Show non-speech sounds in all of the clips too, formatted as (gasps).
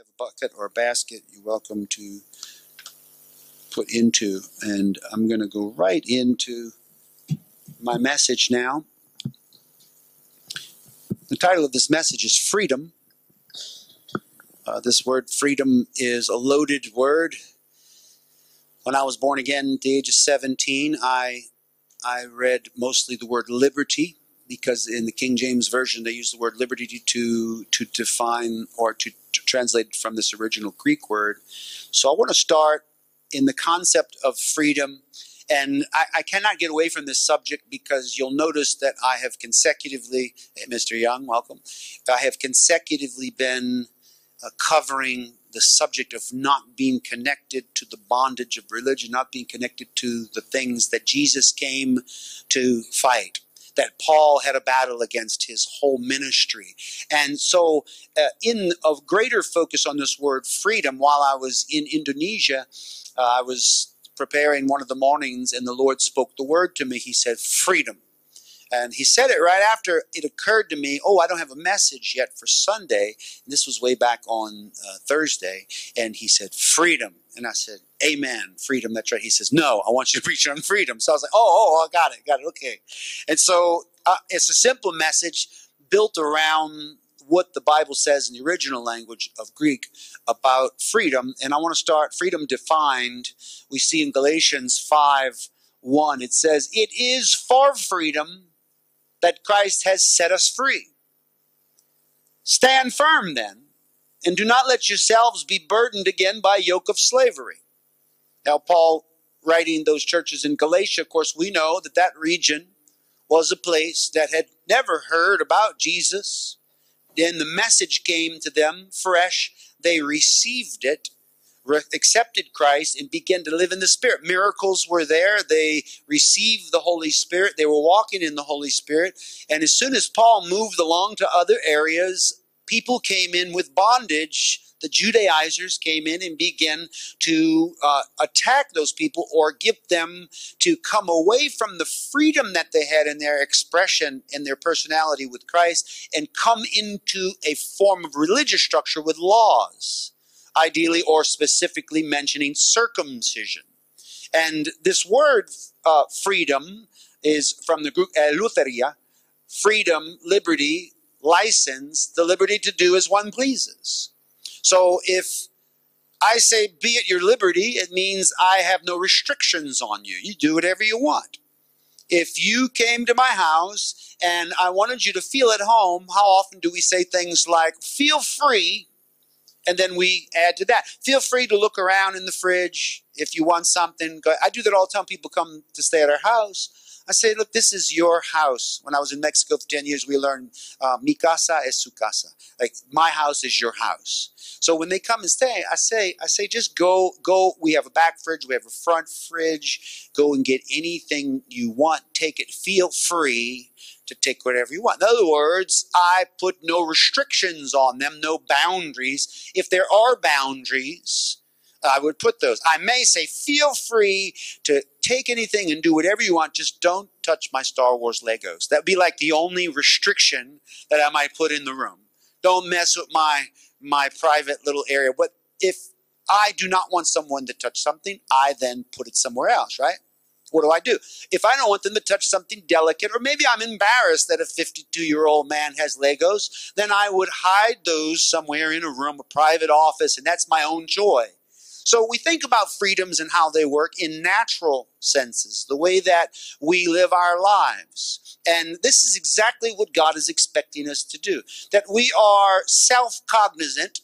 have a bucket or a basket, you're welcome to put into. And I'm going to go right into my message now. The title of this message is Freedom. Uh, this word freedom is a loaded word. When I was born again at the age of 17, I, I read mostly the word liberty because in the King James Version they use the word liberty to, to define or to translated from this original Greek word. So I want to start in the concept of freedom. And I, I, cannot get away from this subject because you'll notice that I have consecutively, Mr. Young, welcome. I have consecutively been uh, covering the subject of not being connected to the bondage of religion, not being connected to the things that Jesus came to fight that Paul had a battle against his whole ministry. And so, uh, in a greater focus on this word freedom, while I was in Indonesia, uh, I was preparing one of the mornings, and the Lord spoke the word to me. He said, Freedom. And he said it right after it occurred to me, oh, I don't have a message yet for Sunday. And this was way back on uh, Thursday. And he said, freedom. And I said, Amen, freedom. That's right. He says, No, I want you to (laughs) preach on freedom. So I was like, Oh, oh, I got it, got it. Okay. And so uh, it's a simple message built around what the Bible says in the original language of Greek about freedom. And I want to start freedom defined. We see in Galatians 5 1, it says, It is for freedom that Christ has set us free. Stand firm then, and do not let yourselves be burdened again by yoke of slavery. Now, Paul writing those churches in Galatia, of course, we know that that region was a place that had never heard about Jesus. Then the message came to them fresh. They received it, re- accepted Christ, and began to live in the Spirit. Miracles were there. They received the Holy Spirit. They were walking in the Holy Spirit. And as soon as Paul moved along to other areas, people came in with bondage the Judaizers came in and began to uh, attack those people or get them to come away from the freedom that they had in their expression and their personality with Christ and come into a form of religious structure with laws, ideally or specifically mentioning circumcision. And this word uh, freedom is from the Greek eleutheria, freedom, liberty, license, the liberty to do as one pleases. So if I say be at your liberty, it means I have no restrictions on you. You do whatever you want. If you came to my house and I wanted you to feel at home, how often do we say things like, feel free? And then we add to that, feel free to look around in the fridge. If you want something. I do that all the time. People come to stay at our house. I say, look, this is your house. When I was in Mexico for 10 years, we learned uh, mi casa es su casa. Like, my house is your house. So when they come and stay, I say, I say, just go, go. We have a back fridge, we have a front fridge. Go and get anything you want. Take it. Feel free to take whatever you want. In other words, I put no restrictions on them, no boundaries. If there are boundaries, I would put those. I may say, feel free to take anything and do whatever you want. Just don't touch my Star Wars Legos. That'd be like the only restriction that I might put in the room. Don't mess with my my private little area. But if I do not want someone to touch something, I then put it somewhere else, right? What do I do? If I don't want them to touch something delicate, or maybe I'm embarrassed that a 52 year old man has Legos, then I would hide those somewhere in a room, a private office, and that's my own joy. So we think about freedoms and how they work in natural senses, the way that we live our lives. And this is exactly what God is expecting us to do that we are self cognizant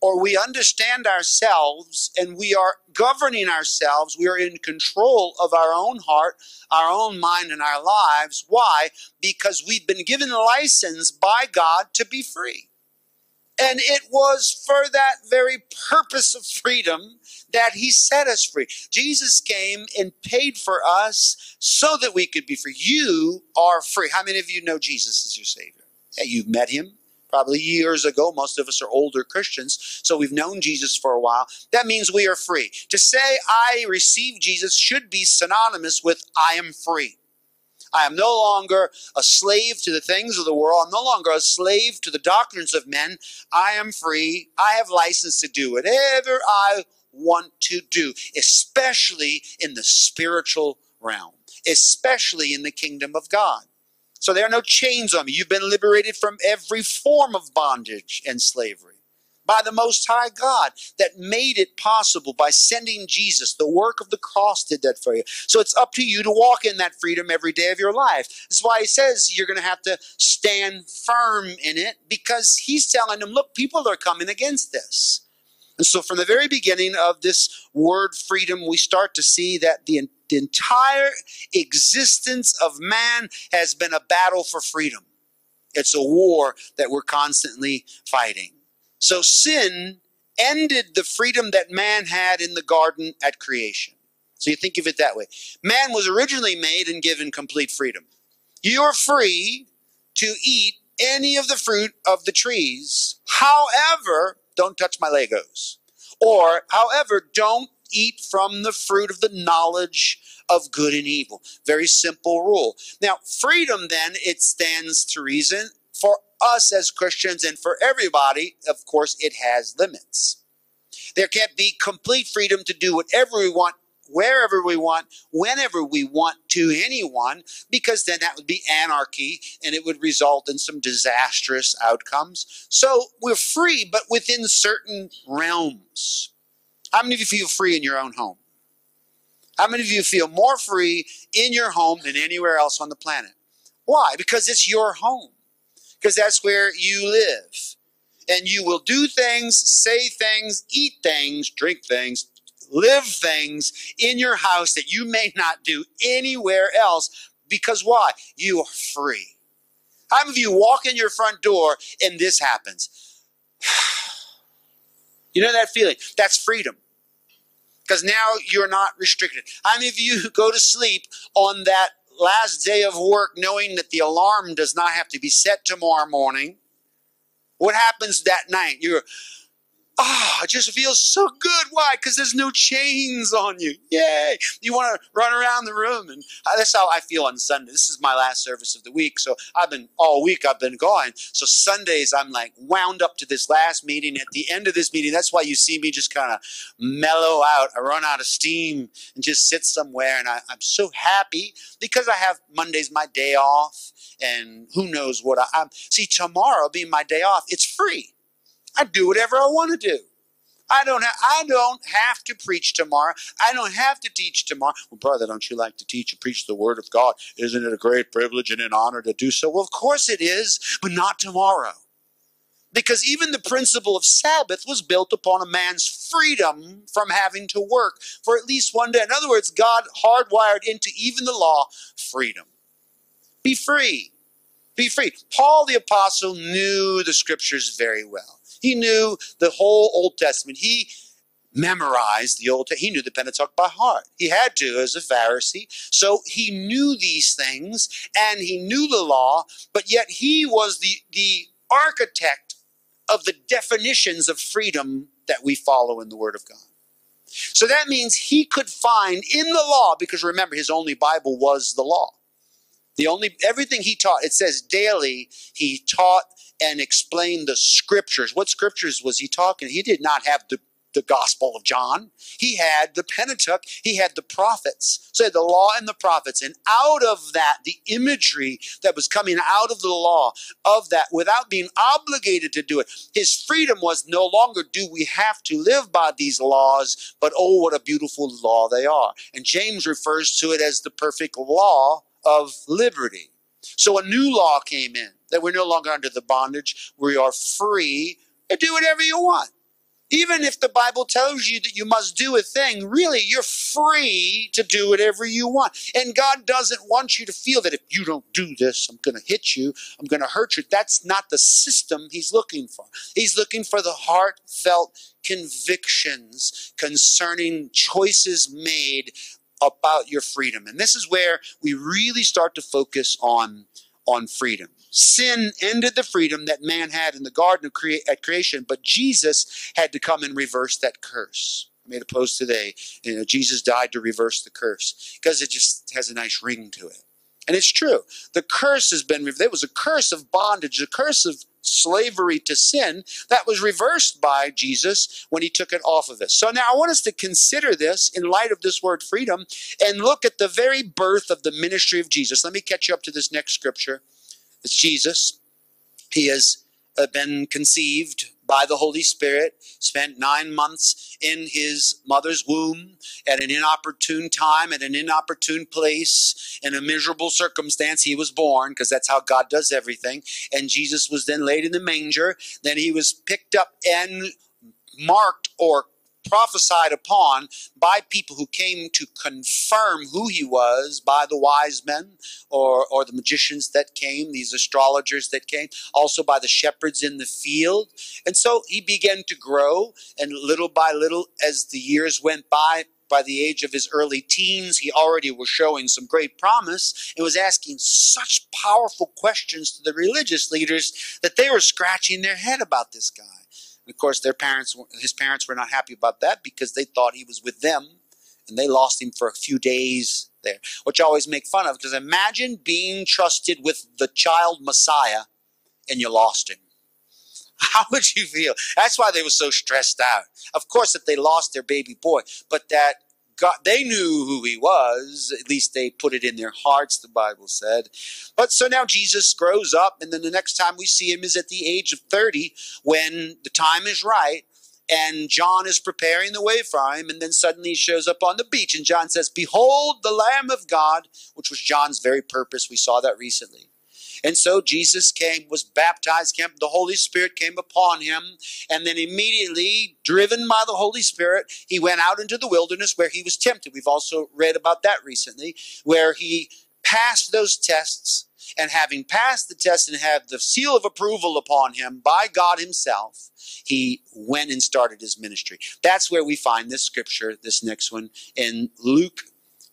or we understand ourselves and we are governing ourselves. We are in control of our own heart, our own mind, and our lives. Why? Because we've been given license by God to be free. And it was for that very purpose of freedom that he set us free. Jesus came and paid for us so that we could be free. You are free. How many of you know Jesus as your Savior? You've met him probably years ago. Most of us are older Christians, so we've known Jesus for a while. That means we are free. To say I receive Jesus should be synonymous with I am free. I am no longer a slave to the things of the world. I'm no longer a slave to the doctrines of men. I am free. I have license to do whatever I want to do, especially in the spiritual realm, especially in the kingdom of God. So there are no chains on me. You've been liberated from every form of bondage and slavery by the Most High God that made it possible by sending Jesus. The work of the cross did that for you. So it's up to you to walk in that freedom every day of your life. That's why he says you're going to have to stand firm in it because he's telling them, look, people are coming against this. And so from the very beginning of this word freedom, we start to see that the, the entire existence of man has been a battle for freedom. It's a war that we're constantly fighting. So sin ended the freedom that man had in the garden at creation. So you think of it that way. Man was originally made and given complete freedom. You're free to eat any of the fruit of the trees. However, don't touch my Legos. Or, however, don't eat from the fruit of the knowledge of good and evil. Very simple rule. Now, freedom then, it stands to reason for us as Christians and for everybody, of course, it has limits. There can't be complete freedom to do whatever we want, wherever we want, whenever we want to anyone, because then that would be anarchy and it would result in some disastrous outcomes. So we're free, but within certain realms. How many of you feel free in your own home? How many of you feel more free in your home than anywhere else on the planet? Why? Because it's your home because that's where you live. And you will do things, say things, eat things, drink things, live things in your house that you may not do anywhere else. Because why? You are free. How many of you walk in your front door and this happens? (sighs) You know that feeling? That's freedom. Because now you're not restricted. How many of you who go to sleep on that last day of work knowing that the alarm does not have to be set tomorrow morning. What happens that night? You're, Ah, oh, it just feels so good. Why? Because there's no chains on you. Yay. You want to run around the room. And that's how I feel on Sunday. This is my last service of the week. So I've been, all week I've been going. So Sundays, I'm like wound up to this last meeting. At the end of this meeting, that's why you see me just kind of mellow out. I run out of steam and just sit somewhere. And I, I'm so happy because I have Mondays my day off. And who knows what I, I'm. See, tomorrow being my day off, it's free. I do whatever I want to do. I don't have, I don't have to preach tomorrow. I don't have to teach tomorrow. Well, brother, don't you like to teach and preach the word of God? Isn't it a great privilege and an honor to do so? Well, of course it is, but not tomorrow. Because even the principle of Sabbath was built upon a man's freedom from having to work for at least one day. In other words, God hardwired into even the law freedom. Be free. Be free. Paul the apostle knew the scriptures very well. He knew the whole Old Testament. He memorized the Old Testament. He knew the Pentateuch by heart. He had to as a Pharisee. So he knew these things and he knew the law, but yet he was the, the architect of the definitions of freedom that we follow in the Word of God. So that means he could find in the law, because remember, his only Bible was the law. The only everything he taught, it says daily he taught and explained the scriptures. What scriptures was he talking? He did not have the the Gospel of John. He had the Pentateuch. He had the prophets. So he had the law and the prophets. And out of that, the imagery that was coming out of the law of that without being obligated to do it, his freedom was no longer do we have to live by these laws, but oh, what a beautiful law they are. And James refers to it as the perfect law of liberty. So a new law came in that we're no longer under the bondage. We are free to do whatever you want. Even if the Bible tells you that you must do a thing, really, you're free to do whatever you want. And God doesn't want you to feel that if you don't do this, I'm going to hit you, I'm going to hurt you. That's not the system He's looking for. He's looking for the heartfelt convictions concerning choices made about your freedom. And this is where we really start to focus on, on freedom. Sin ended the freedom that man had in the garden of crea- at creation, but Jesus had to come and reverse that curse. I made a post today. You know, Jesus died to reverse the curse because it just has a nice ring to it. And it's true. The curse has been, there was a curse of bondage, a curse of slavery to sin that was reversed by Jesus when he took it off of us. So now I want us to consider this in light of this word freedom and look at the very birth of the ministry of Jesus. Let me catch you up to this next scripture. It's Jesus. He has uh, been conceived by the Holy Spirit, spent nine months in his mother's womb at an inopportune time, at an inopportune place, in a miserable circumstance. He was born because that's how God does everything. And Jesus was then laid in the manger. Then he was picked up and marked or prophesied upon by people who came to confirm who he was by the wise men or, or the magicians that came, these astrologers that came, also by the shepherds in the field. And so he began to grow, and little by little, as the years went by, by the age of his early teens, he already was showing some great promise and was asking such powerful questions to the religious leaders that they were scratching their head about this guy. And of course, their parents, his parents were not happy about that because they thought he was with them and they lost him for a few days there, which I always make fun of because imagine being trusted with the child Messiah and you lost him. (laughs) How would you feel? That's why they were so stressed out. Of course, that they lost their baby boy, but that They knew who he was. At least they put it in their hearts, the Bible said. But so now Jesus grows up, and then the next time we see him is at the age of 30 when the time is right. And John is preparing the way for him, and then suddenly he shows up on the beach, and John says, Behold the Lamb of God, which was John's very purpose. We saw that recently. And so Jesus came, was baptized, came, the Holy Spirit came upon him, and then immediately, driven by the Holy Spirit, he went out into the wilderness where he was tempted. We've also read about that recently, where he passed those tests, and having passed the test and had the seal of approval upon him by God himself, he went and started his ministry. That's where we find this scripture, this next one, in Luke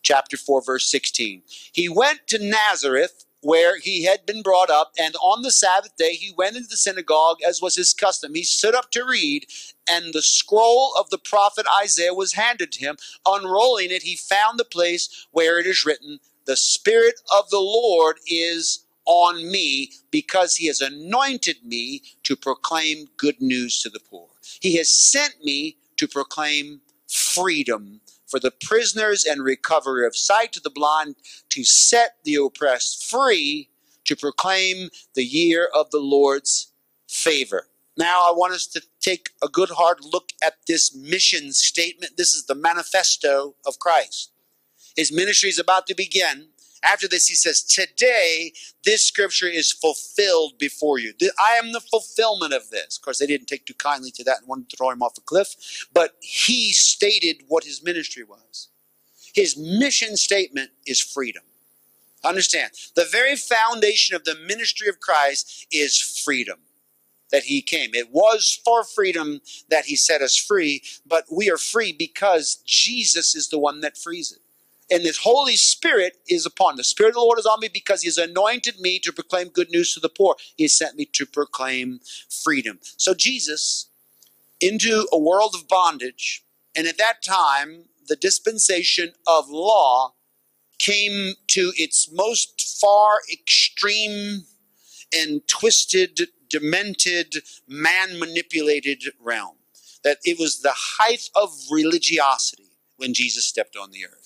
chapter 4, verse 16. He went to Nazareth where he had been brought up, and on the Sabbath day he went into the synagogue as was his custom. He stood up to read, and the scroll of the prophet Isaiah was handed to him. Unrolling it, he found the place where it is written, The Spirit of the Lord is on me because he has anointed me to proclaim good news to the poor. He has sent me to proclaim freedom for the prisoners and recovery of sight to the blind, to set the oppressed free, to proclaim the year of the Lord's favor. Now, I want us to take a good hard look at this mission statement. This is the manifesto of Christ. His ministry is about to begin. After this, he says, Today, this scripture is fulfilled before you. I am the fulfillment of this. Of course, they didn't take too kindly to that and wanted to throw him off a cliff, but he stated what his ministry was. His mission statement is freedom. Understand, the very foundation of the ministry of Christ is freedom that he came. It was for freedom that he set us free, but we are free because Jesus is the one that frees it and his Holy Spirit is upon. The Spirit of the Lord is on me because he has anointed me to proclaim good news to the poor. He has sent me to proclaim freedom. So Jesus, into a world of bondage, and at that time, the dispensation of law came to its most far extreme and twisted, demented, man manipulated realm. That it was the height of religiosity when Jesus stepped on the earth.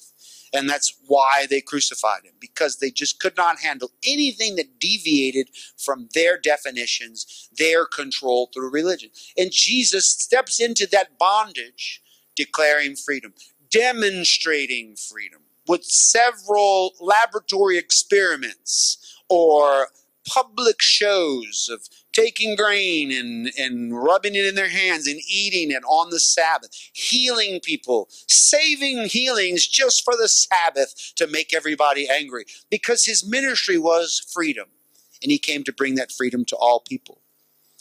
And that's why they crucified him, because they just could not handle anything that deviated from their definitions, their control through religion. And Jesus steps into that bondage, declaring freedom, demonstrating freedom with several laboratory experiments or public shows of taking grain and, and rubbing it in their hands and eating it on the Sabbath, healing people, saving healings just for the Sabbath to make everybody angry because his ministry was freedom. And he came to bring that freedom to all people.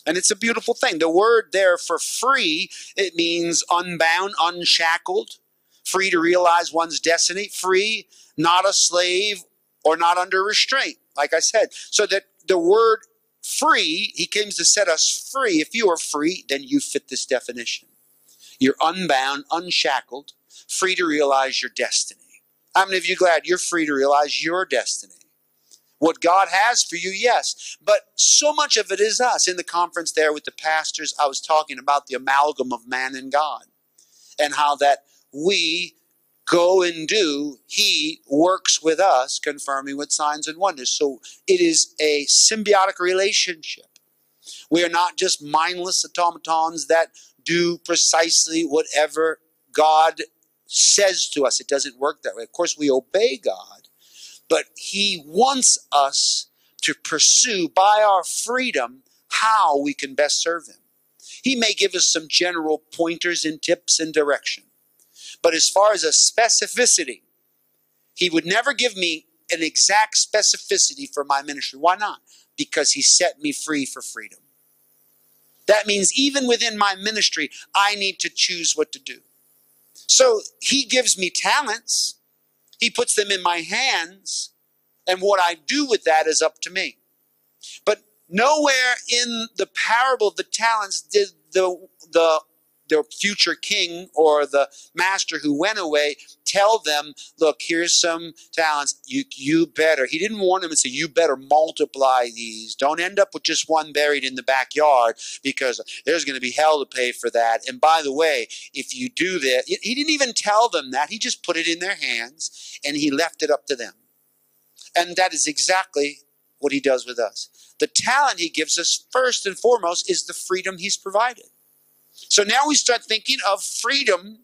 And it's a beautiful thing. The word there for free, it means unbound, unshackled, free to realize one's destiny, free, not a slave or not under restraint, like I said. So that the word free, he came to set us free. If you are free, then you fit this definition. You're unbound, unshackled, free to realize your destiny. How many of you glad you're free to realize your destiny? what God has for you, yes. But so much of it is us. In the conference there with the pastors, I was talking about the amalgam of man and God and how that we go and do, He works with us, confirming with signs and wonders. So it is a symbiotic relationship. We are not just mindless automatons that do precisely whatever God says to us. It doesn't work that way. Of course, we obey God, but He wants us to pursue by our freedom how we can best serve Him. He may give us some general pointers and tips and direction. But as far as a specificity, He would never give me an exact specificity for my ministry. Why not? Because He set me free for freedom. That means even within my ministry, I need to choose what to do. So He gives me talents, He puts them in my hands, and what I do with that is up to me. But nowhere in the parable of the talents did the, the their future king or the master who went away tell them, look, here's some talents. You, you better. He didn't warn them and say, you better multiply these. Don't end up with just one buried in the backyard because there's going to be hell to pay for that. And by the way, if you do that, he didn't even tell them that. He just put it in their hands and he left it up to them. And that is exactly what he does with us. The talent he gives us, first and foremost, is the freedom he's provided. So now we start thinking of freedom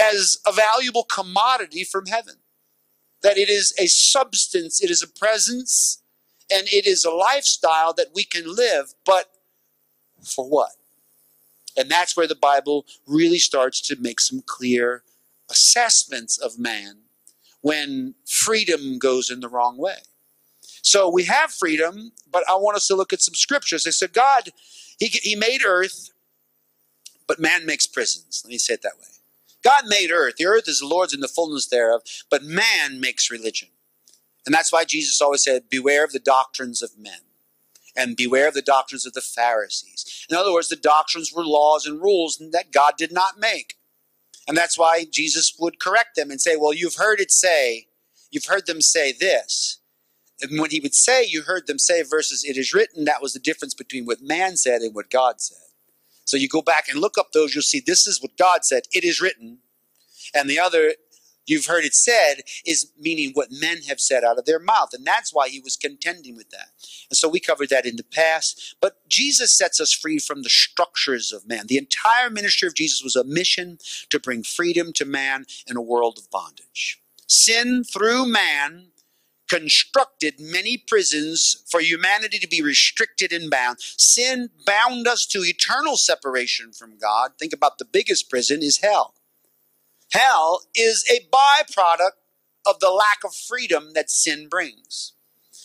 as a valuable commodity from heaven. That it is a substance, it is a presence, and it is a lifestyle that we can live, but for what? And that's where the Bible really starts to make some clear assessments of man when freedom goes in the wrong way. So we have freedom, but I want us to look at some scriptures. They said, God, He, he made earth but man makes prisons. Let me say it that way. God made earth. The earth is the Lord's and the fullness thereof, but man makes religion. And that's why Jesus always said, Beware of the doctrines of men and beware of the doctrines of the Pharisees. In other words, the doctrines were laws and rules that God did not make. And that's why Jesus would correct them and say, Well, you've heard it say, you've heard them say this. And when he would say, You heard them say versus it is written, that was the difference between what man said and what God said. So you go back and look up those, you'll see this is what God said. It is written. And the other, you've heard it said, is meaning what men have said out of their mouth. And that's why he was contending with that. And so we covered that in the past. But Jesus sets us free from the structures of man. The entire ministry of Jesus was a mission to bring freedom to man in a world of bondage. Sin through man constructed many prisons for humanity to be restricted and bound. Sin bound us to eternal separation from God. Think about the biggest prison is hell. Hell is a byproduct of the lack of freedom that sin brings.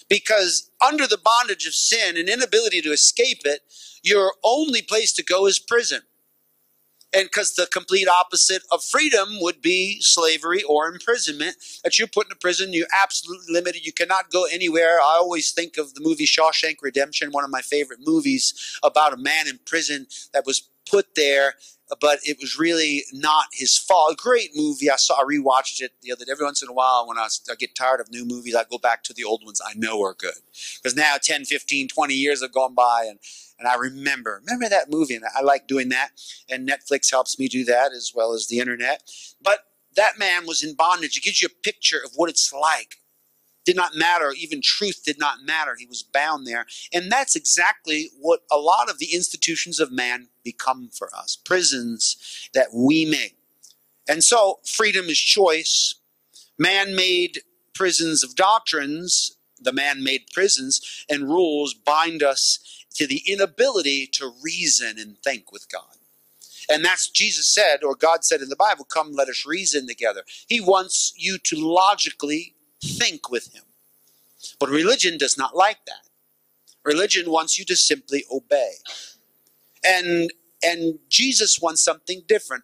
Because under the bondage of sin and inability to escape it, your only place to go is prison. And because the complete opposite of freedom would be slavery or imprisonment, that you're put in a prison, you're absolutely limited, you cannot go anywhere. I always think of the movie Shawshank Redemption, one of my favorite movies about a man in prison that was put there but it was really not his fault. A great movie. I saw, I rewatched it the other day. Every once in a while, when I, I get tired of new movies, I go back to the old ones I know are good. Because now 10, 15, 20 years have gone by and, and I remember, remember that movie. And I like doing that. And Netflix helps me do that as well as the internet. But that man was in bondage. It gives you a picture of what it's like did not matter. Even truth did not matter. He was bound there. And that's exactly what a lot of the institutions of man become for us prisons that we make. And so, freedom is choice. Man made prisons of doctrines, the man made prisons and rules bind us to the inability to reason and think with God. And that's Jesus said, or God said in the Bible, come, let us reason together. He wants you to logically think with him. But religion does not like that. Religion wants you to simply obey. And and Jesus wants something different.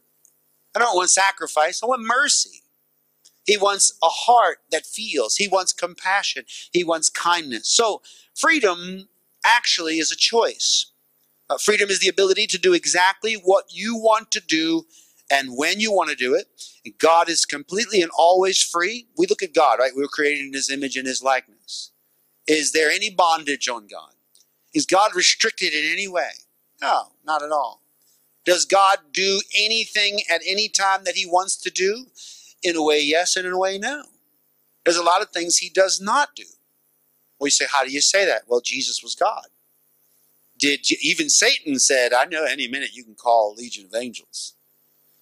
I don't want sacrifice, I want mercy. He wants a heart that feels. He wants compassion. He wants kindness. So, freedom actually is a choice. Uh, freedom is the ability to do exactly what you want to do and when you want to do it. God is completely and always free. We look at God, right? We were created in his image and his likeness. Is there any bondage on God? Is God restricted in any way? No, not at all. Does God do anything at any time that he wants to do? In a way, yes, and in a way, no. There's a lot of things he does not do. We say, how do you say that? Well, Jesus was God. Did you, even Satan said, I know any minute you can call a legion of angels.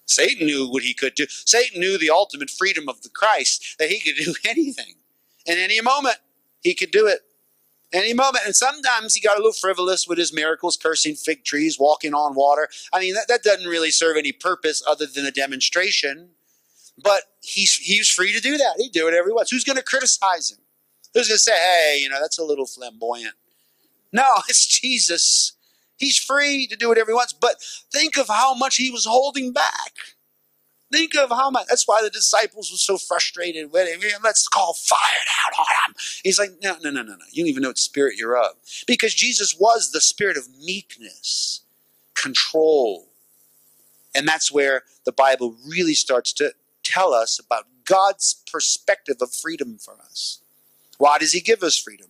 Satan knew what he could do. Satan knew the ultimate freedom of the Christ, that he could (laughs) do anything. In any moment, he could do it. Any moment. And sometimes he got a little frivolous with his miracles, cursing fig trees, walking on water. I mean, that, that doesn't really serve any purpose other than a demonstration. But he's, he's free to do that. He'd do whatever he wants. Who's going to criticize him? Who's going to say, hey, you know, that's a little flamboyant? No, (laughs) it's Jesus. He's free to do whatever he wants. But think of how much he was holding back. Think of how much. That's why the disciples were so frustrated. Let's call fire down on him. He's like, no, no, no, no, no. You don't even know what spirit you're of. Because Jesus was the spirit of meekness, control. And that's where the Bible really starts to tell us about God's perspective of freedom for us. Why does He give us freedom?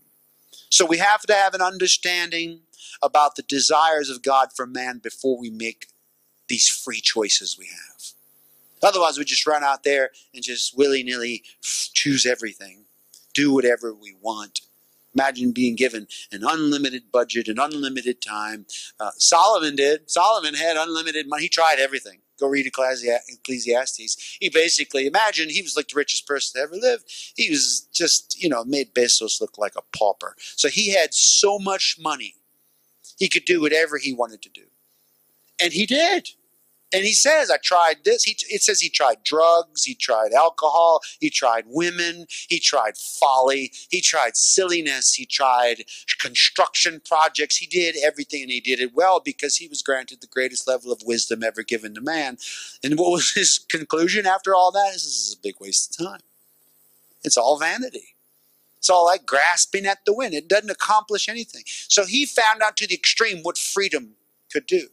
So we have to have an understanding about the desires of God for man before we make these free choices we have. Otherwise, we just run out there and just willy nilly choose everything, do whatever we want. Imagine being given an unlimited budget, an unlimited time. Uh, Solomon did. Solomon had unlimited money. He tried everything. Go read Ecclesiastes. He basically, imagine he was like the richest person to ever live. He was just, you know, made Bezos look like a pauper. So he had so much money. He could do whatever he wanted to do. And he did. And he says, I tried this. He, it says he tried drugs, he tried alcohol, he tried women, he tried folly, he tried silliness, he tried construction projects. He did everything and he did it well because he was granted the greatest level of wisdom ever given to man. And what was his conclusion after all that? This is a big waste of time. It's all vanity. It's all like grasping at the wind. It doesn't accomplish anything. So he found out to the extreme what freedom could do.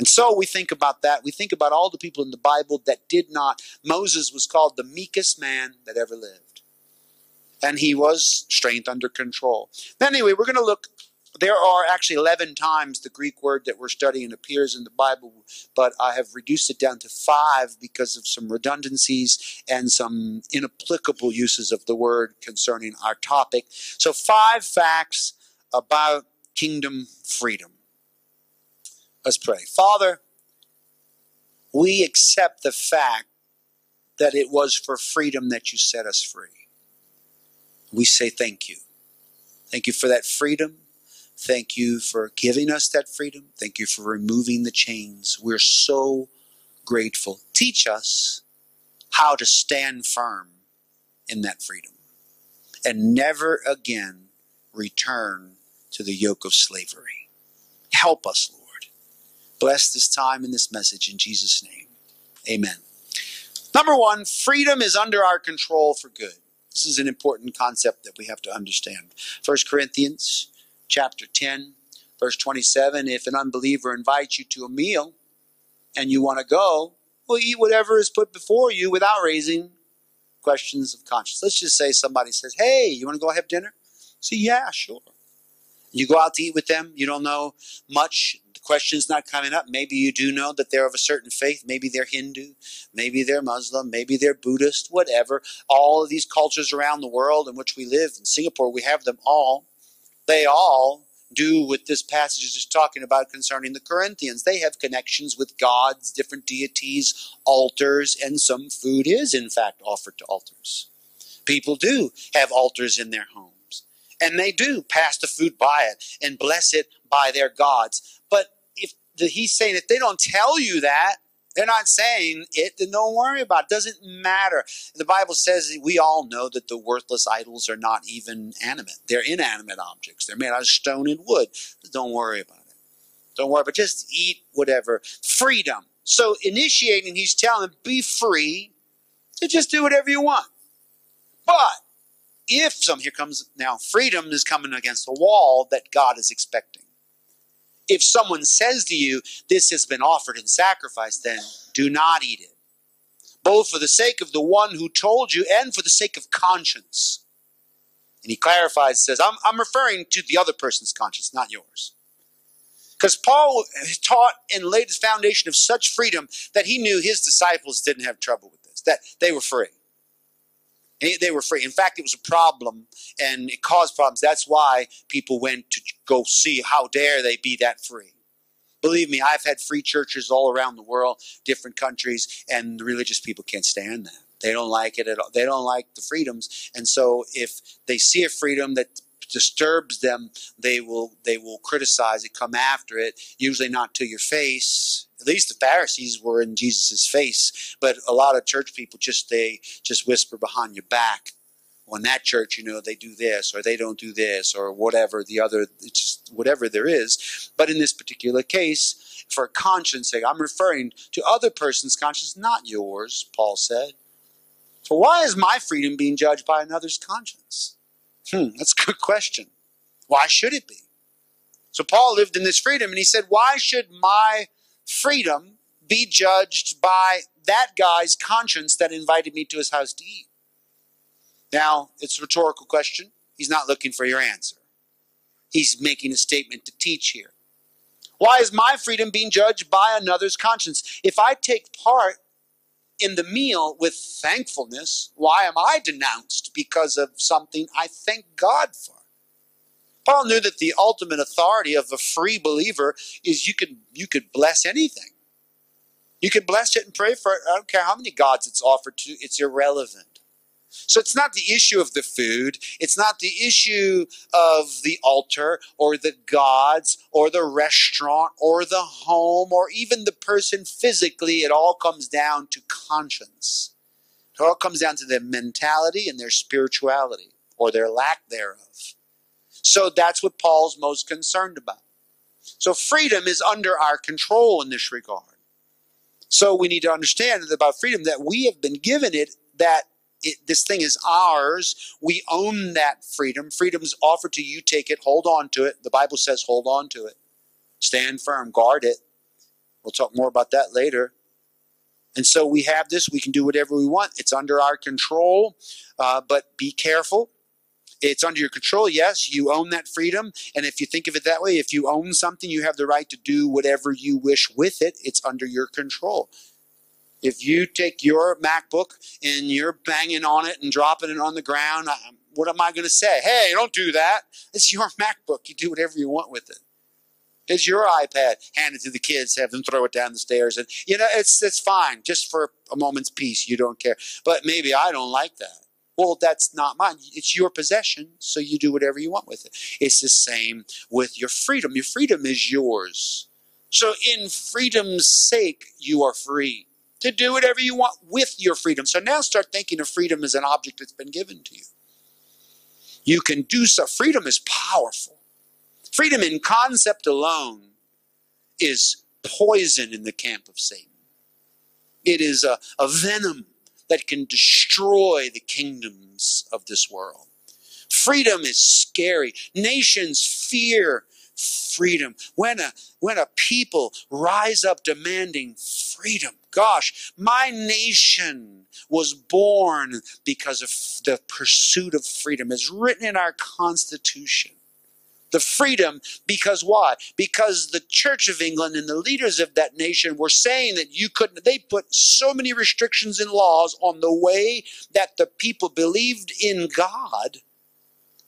And so we think about that. We think about all the people in the Bible that did not. Moses was called the meekest man that ever lived. And he was strength under control. Anyway, we're going to look. There are actually 11 times the Greek word that we're studying appears in the Bible, but I have reduced it down to five because of some redundancies and some inapplicable uses of the word concerning our topic. So, five facts about kingdom freedom. Let's pray. Father, we accept the fact that it was for freedom that you set us free. We say thank you. Thank you for that freedom. Thank you for giving us that freedom. Thank you for removing the chains. We're so grateful. Teach us how to stand firm in that freedom and never again return to the yoke of slavery. Help us, Lord. Bless this time and this message in Jesus' name. Amen. Number one, freedom is under our control for good. This is an important concept that we have to understand. 1 Corinthians chapter 10, verse 27, if an unbeliever invites you to a meal and you want to go, well, eat whatever is put before you without raising questions of conscience. Let's just say somebody says, hey, you want to go have dinner? Say, yeah, sure. You go out to eat with them, you don't know much, the question's not coming up. Maybe you do know that they're of a certain faith. Maybe they're Hindu. Maybe they're Muslim. Maybe they're Buddhist, whatever. All of these cultures around the world in which we live, in Singapore, we have them all. They all do what this passage is just talking about concerning the Corinthians. They have connections with gods, different deities, altars, and some food is, in fact, offered to altars. People do have altars in their homes. And they do pass the food by it and bless it by their gods. But if he's saying if they don't tell you that, they're not saying it, then don't worry about it. Doesn't matter. The Bible says we all know that the worthless idols are not even animate. They're inanimate objects. They're made out of stone and wood. Don't worry about it. Don't worry, but just eat whatever. Freedom. So initiating, he's telling be free to just do whatever you want. But if some, here comes now, freedom is coming against a wall that God is expecting if someone says to you, This has been offered in sacrifice, then do not eat it, both for the sake of the one who told you and for the sake of conscience. And he clarifies says, I'm, I'm referring to the other person's conscience, not yours. Because Paul taught and laid the foundation of such freedom that he knew his disciples didn't have trouble with this, that they were free. They were free. In fact, it was a problem and it caused problems. That's why people went to go see how dare they be that free. Believe me, I've had free churches all around the world, different countries, and the religious people can't stand that. They don't like it at all. They don't like the freedoms. And so if they see a freedom that disturbs them, they will they will criticize it, come after it, usually not to your face. At least the Pharisees were in Jesus' face, but a lot of church people just they just whisper behind your back. Well, in that church, you know, they do this or they don't do this or whatever the other, just whatever there is. But in this particular case, for conscience sake, I'm referring to other person's conscience, not yours, Paul said. So why is my freedom being judged by another's conscience? Hmm, that's a good question. Why should it be? So Paul lived in this freedom and he said, Why should my freedom be judged by that guy's conscience that invited me to his house to eat? Now, it's a rhetorical question. He's not looking for your answer. He's making a statement to teach here. Why is my freedom being judged by another's conscience? If I take part in the meal with thankfulness, why am I denounced because of something I thank God for? Paul knew that the ultimate authority of a free believer is you could you could bless anything. You can bless it and pray for it. I don't care how many gods it's offered to, it's irrelevant. So it's not the issue of the food. It's not the issue of the altar or the gods or the restaurant or the home or even the person physically. It all comes down to conscience. It all comes down to their mentality and their spirituality or their lack thereof. So that's what Paul's most concerned about. So freedom is under our control in this regard. So we need to understand about freedom that we have been given it that it, this thing is ours. We own that freedom. Freedom is offered to you. Take it. Hold on to it. The Bible says hold on to it. Stand firm. Guard it. We'll talk more about that later. And so we have this. We can do whatever we want. It's under our control. Uh, but be careful. It's under your control. Yes, you own that freedom. And if you think of it that way, if you own something, you have the right to do whatever you wish with it. It's under your control. If you take your MacBook and you're banging on it and dropping it on the ground, what am I going to say? Hey, don't do that. It's your (laughs) MacBook. You do whatever you want with it. It's your iPad. Hand it to the kids, have them throw it down the stairs, and you know it's it's fine. Just for a moment's peace, you don't care. But maybe I don't like that. Well, that's not mine. It's your possession, so you do whatever you want with it. It's the same with your freedom. Your freedom is yours. So, in freedom's sake, you are free to do whatever you want with your freedom. So now start thinking of freedom as an object that's been given to you. You can do so. Freedom is powerful. Freedom in concept alone is poison in the camp of Satan. It is a, a venom that can destroy the kingdoms of this world. Freedom is scary. Nations fear freedom. When a, when a people rise up demanding freedom, gosh, my nation was born because of the pursuit of freedom. It's written in our Constitution. The freedom, because why? Because the Church of England and the leaders of that nation were saying that you couldn't, they put so many restrictions and laws on the way that the people believed in God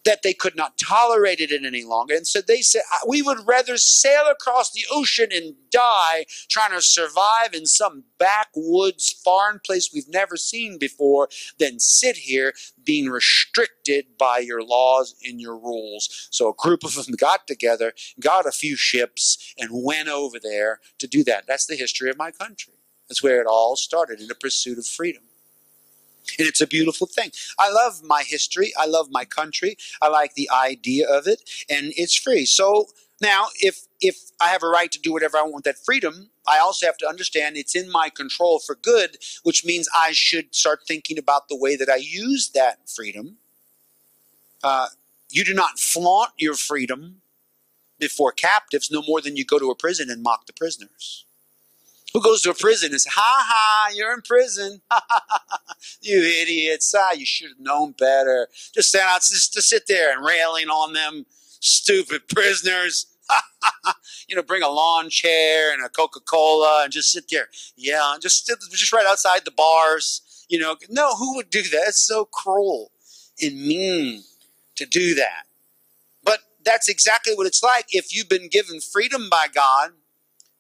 that they could not tolerate it any longer. And so they said, we would rather sail across the ocean and die trying to survive in some backwoods foreign place we've never seen before than sit here being restricted by your laws and your rules. So a group of them got together, got a few ships, and went over there to do that. That's the history of my country. That's where it all started in a pursuit of freedom. And it's a beautiful thing. I love my history. I love my country. I like the idea of it, and it's free. So now, if if I have a right to do whatever I want with that freedom, I also have to understand it's in my control for good, which means I should start thinking about the way that I use that freedom. Uh, you do not flaunt your freedom before captives no more than you go to a prison and mock the prisoners. Who goes to a prison and says, ha ha, you're in prison. (laughs) you idiots. Ah, you should have known better. Just stand out, just to sit there and railing on them stupid prisoners. (laughs) you know, bring a lawn chair and a Coca-Cola and just sit there. Yeah, just just right outside the bars. You know, no, who would do that? It's so cruel and mean to do that. But that's exactly what it's like if you've been given freedom by God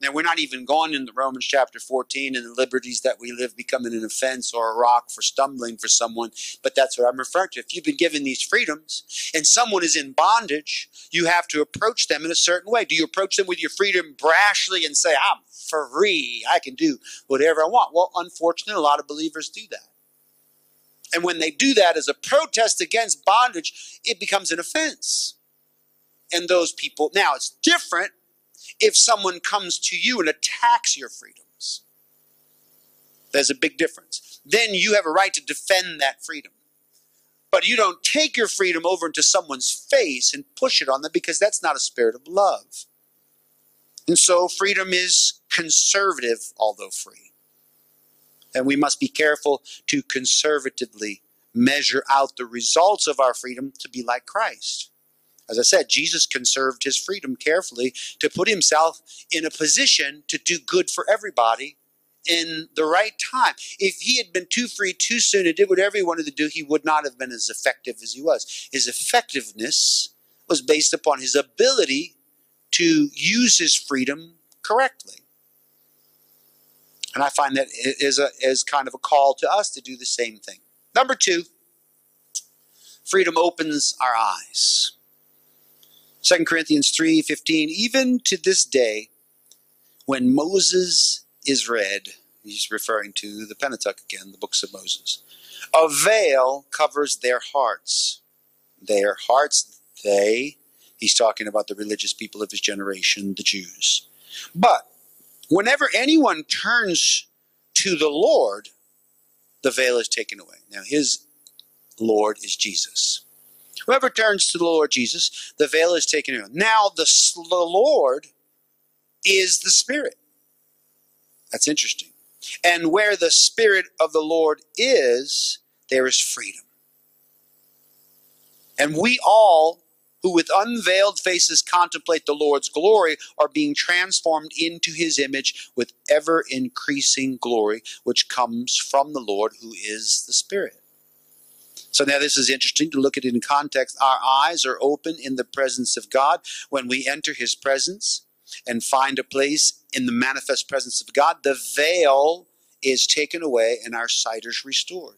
now, we're not even going into Romans chapter 14 and the liberties that we live becoming an offense or a rock for stumbling for someone, but that's what I'm referring to. If you've been given these freedoms and someone is in bondage, you have to approach them in a certain way. Do you approach them with your freedom brashly and say, I'm free, I can do whatever I want? Well, unfortunately, a lot of believers do that. And when they do that as a protest against bondage, it becomes an offense. And those people, now it's different if someone comes to you and attacks your freedoms. There's a big difference. Then you have a right to defend that freedom. But you don't take your freedom over into someone's face and push it on them because that's not a spirit of love. And so freedom is conservative, although free. And we must be careful to conservatively measure out the results of our freedom to be like Christ. As I said, Jesus conserved his freedom carefully to put himself in a position to do good for everybody in the right time. If he had been too free too soon and did whatever he wanted to do, he would not have been as effective as he was. His effectiveness was based upon his ability to use his freedom correctly. And I find that is a is kind of a call to us to do the same thing. Number two, freedom opens our eyes. 2 Corinthians 3:15 even to this day when Moses is read he's referring to the Pentateuch again the books of Moses a veil covers their hearts. Their hearts they he's talking about the religious people of his generation the Jews. But whenever anyone turns to the Lord the veil is taken away. Now his Lord is Jesus Whoever turns to the Lord Jesus, the veil is taken away. Now, the, the Lord is the Spirit. That's interesting. And where the Spirit of the Lord is, there is freedom. And we all, who with unveiled faces contemplate the Lord's glory, are being transformed into his image with ever increasing glory, which comes from the Lord, who is the Spirit. So now this is interesting to look at it in context. Our eyes are open in the presence of God when we enter his presence and find a place in the manifest presence of God. The veil is taken away and our sight is restored.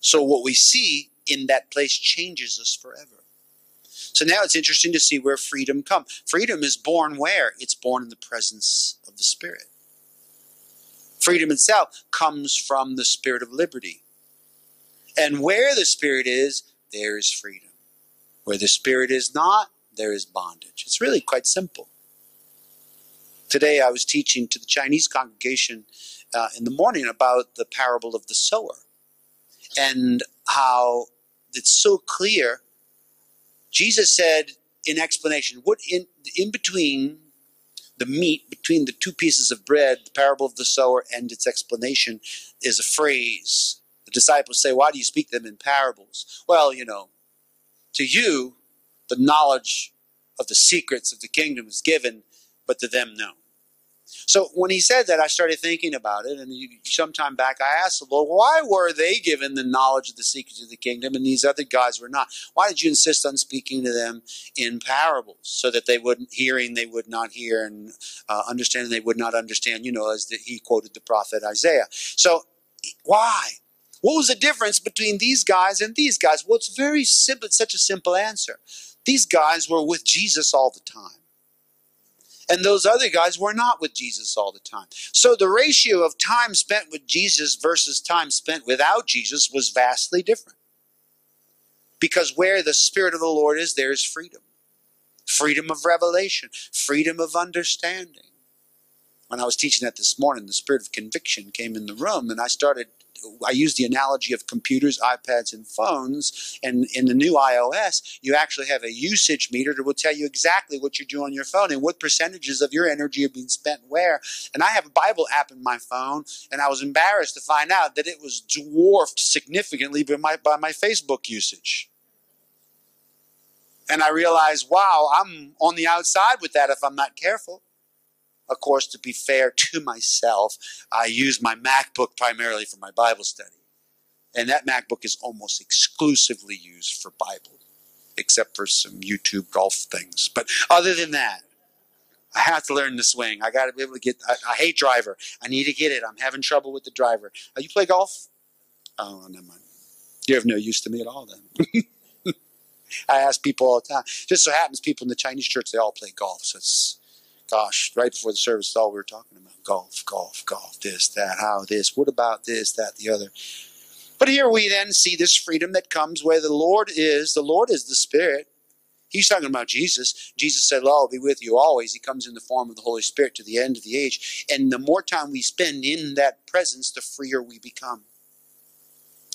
So what we see in that place changes us forever. So now it's interesting to see where freedom comes. Freedom is born where? It's born in the presence of the Spirit. Freedom itself comes from the spirit of liberty. And where the Spirit is, there is freedom. Where the Spirit is not, there is bondage. It's really quite simple. Today I was teaching to the Chinese congregation uh, in the morning about the parable of the sower and how it's so clear. Jesus said in explanation, what in, in between the meat, between the two pieces of bread, the parable of the sower and its explanation, is a phrase the disciples say, Why do you speak them in parables? Well, you know, to you, the knowledge of the secrets of the kingdom is given, but to them, no. So when he said that, I started thinking about it, and some time back I asked the Lord, why were they given the knowledge of the secrets of the kingdom, and these other guys were not? Why did you insist on speaking to them in parables, so that they wouldn't hearing they would not hear, and uh, understanding they would not understand? You know, as the, he quoted the prophet Isaiah. So why? What was the difference between these guys and these guys? Well, it's very simple. It's such a simple answer. These guys were with Jesus all the time. And those other guys were not with Jesus all the time. So the ratio of time spent with Jesus versus time spent without Jesus was vastly different. Because where the Spirit of the Lord is, there is freedom freedom of revelation, freedom of understanding. When I was teaching that this morning, the spirit of conviction came in the room, and I started I use the analogy of computers, iPads, and phones. And in the new iOS, you actually have a usage meter that will tell you exactly what you do on your phone and what percentages of your energy are being spent where. And I have a Bible app in my phone, and I was embarrassed to find out that it was dwarfed significantly by my, by my Facebook usage. And I realized, wow, I'm on the outside with that if I'm not careful. Of course, to be fair to myself, I use my MacBook primarily for my Bible study. And that MacBook is almost exclusively used for Bible, except for some YouTube golf things. But other than that, I have to learn the swing. I got to be able to get. I, I, hate driver. I need to get it. I'm having trouble with the driver. Oh, you play golf? Oh, never mind. You have no use to me at all then. (laughs) I ask people all the time. Just so happens people in the Chinese church they all play golf. So it's gosh, right before the service, all we were talking about golf, golf, golf, this, that, how, this, what about this, that, the other. But here we then see this freedom that comes where the Lord is. The Lord is the Spirit. He's talking about Jesus. Jesus said, I'll be with you always. He comes in the form of the Holy Spirit to the end of the age. And the more time we spend in that presence, the freer we become.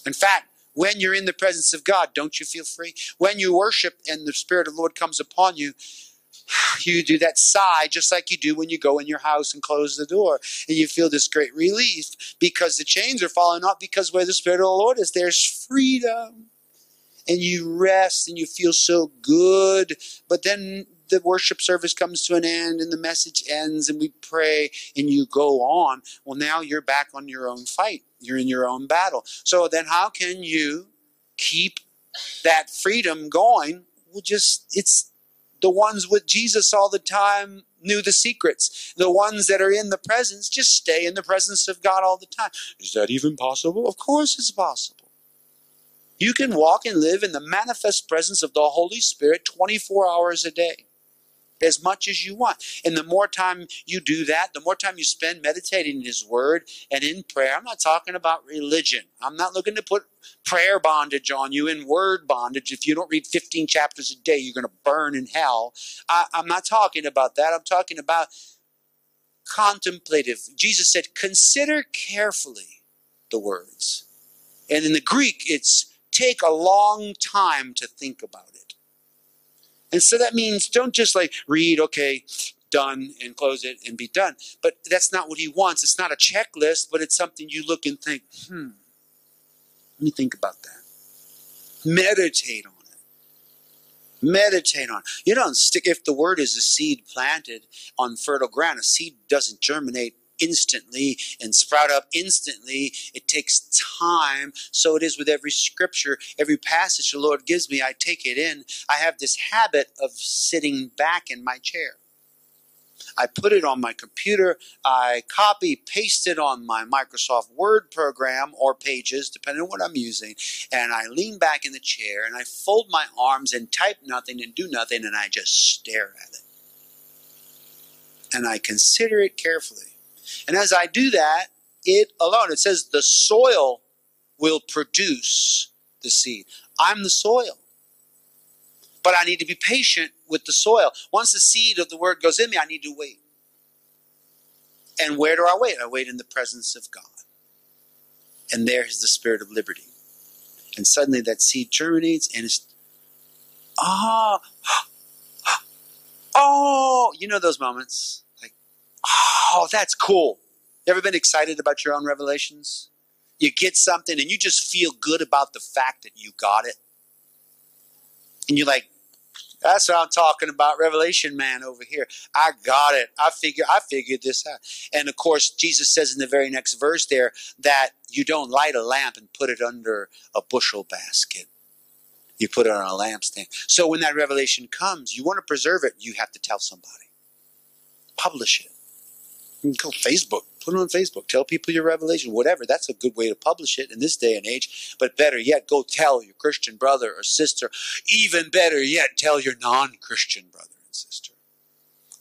In fact, when you're in the presence of God, don't you feel free? When you worship and the Spirit of the Lord comes upon you, (sighs) you do that sigh just like you do when you go in your house and close the door. And you feel this great relief because the chains are falling off because where the Spirit of the Lord is, there's freedom. And you rest and you feel so good. But then the worship service comes to an end and the message ends and we pray and you go on. Well, now you're back on your own fight. You're in your own battle. So then how can you keep that freedom going? Well, just, it's the ones with Jesus all the time knew the secrets. The ones that are in the presence just stay in the presence of God all the time. Is that even possible? Of course it's possible. You can walk and live in the manifest presence of the Holy Spirit 24 hours a day as much as you want. And the more time you do that, the more time you spend meditating in His Word and in prayer. I'm not talking about religion. I'm not looking to put prayer bondage on you and word bondage. If you don't read 15 chapters a day, you're going to burn in hell. I, I'm not talking about that. I'm talking about contemplative. Jesus said, consider carefully the words. And in the Greek, it's take a long time to think about it. And so that means don't just like read, okay, done, and close it and be done. But that's not what he wants. It's not a checklist, but it's something you look and think, hmm, let me think about that. Meditate on it. Meditate on it. You don't stick, if the word is a seed planted on fertile ground, a seed doesn't germinate instantly and sprout up instantly. It takes time. So it is with every scripture, every passage the Lord gives me, I take it in. I have this habit of sitting back in my chair. I put it on my computer, I copy, paste it on my Microsoft Word program or pages, depending on what I'm using, and I lean back in the chair and I fold my arms and type nothing and do nothing and I just stare at it. And I consider it carefully. And as I do that, it alone, it says the soil will produce the seed. I'm the soil. But I need to be patient with the soil. Once the seed of the word goes in me, I need to wait. And where do I wait? I wait in the presence of God. And there is the spirit of liberty. And suddenly that seed germinates and it's, ah, oh, (gasps) oh, you know those moments oh, that's cool. You ever been excited about your own revelations? You get something and you just feel good about the fact that you got it. And you're like, that's what I'm talking about, Revelation man over here. I got it. I figure I figured this out. And of course, Jesus says in the very next verse there that you don't light a lamp and put it under a bushel basket. You put it on a lampstand. So when that revelation comes, you want to preserve it, you have to tell somebody. Publish it. Can go Facebook. Put it on Facebook. Tell people your revelation, whatever. That's a good way to publish it in this day and age. But better yet, go tell your Christian brother or sister. Even better yet, tell your non Christian brother and sister.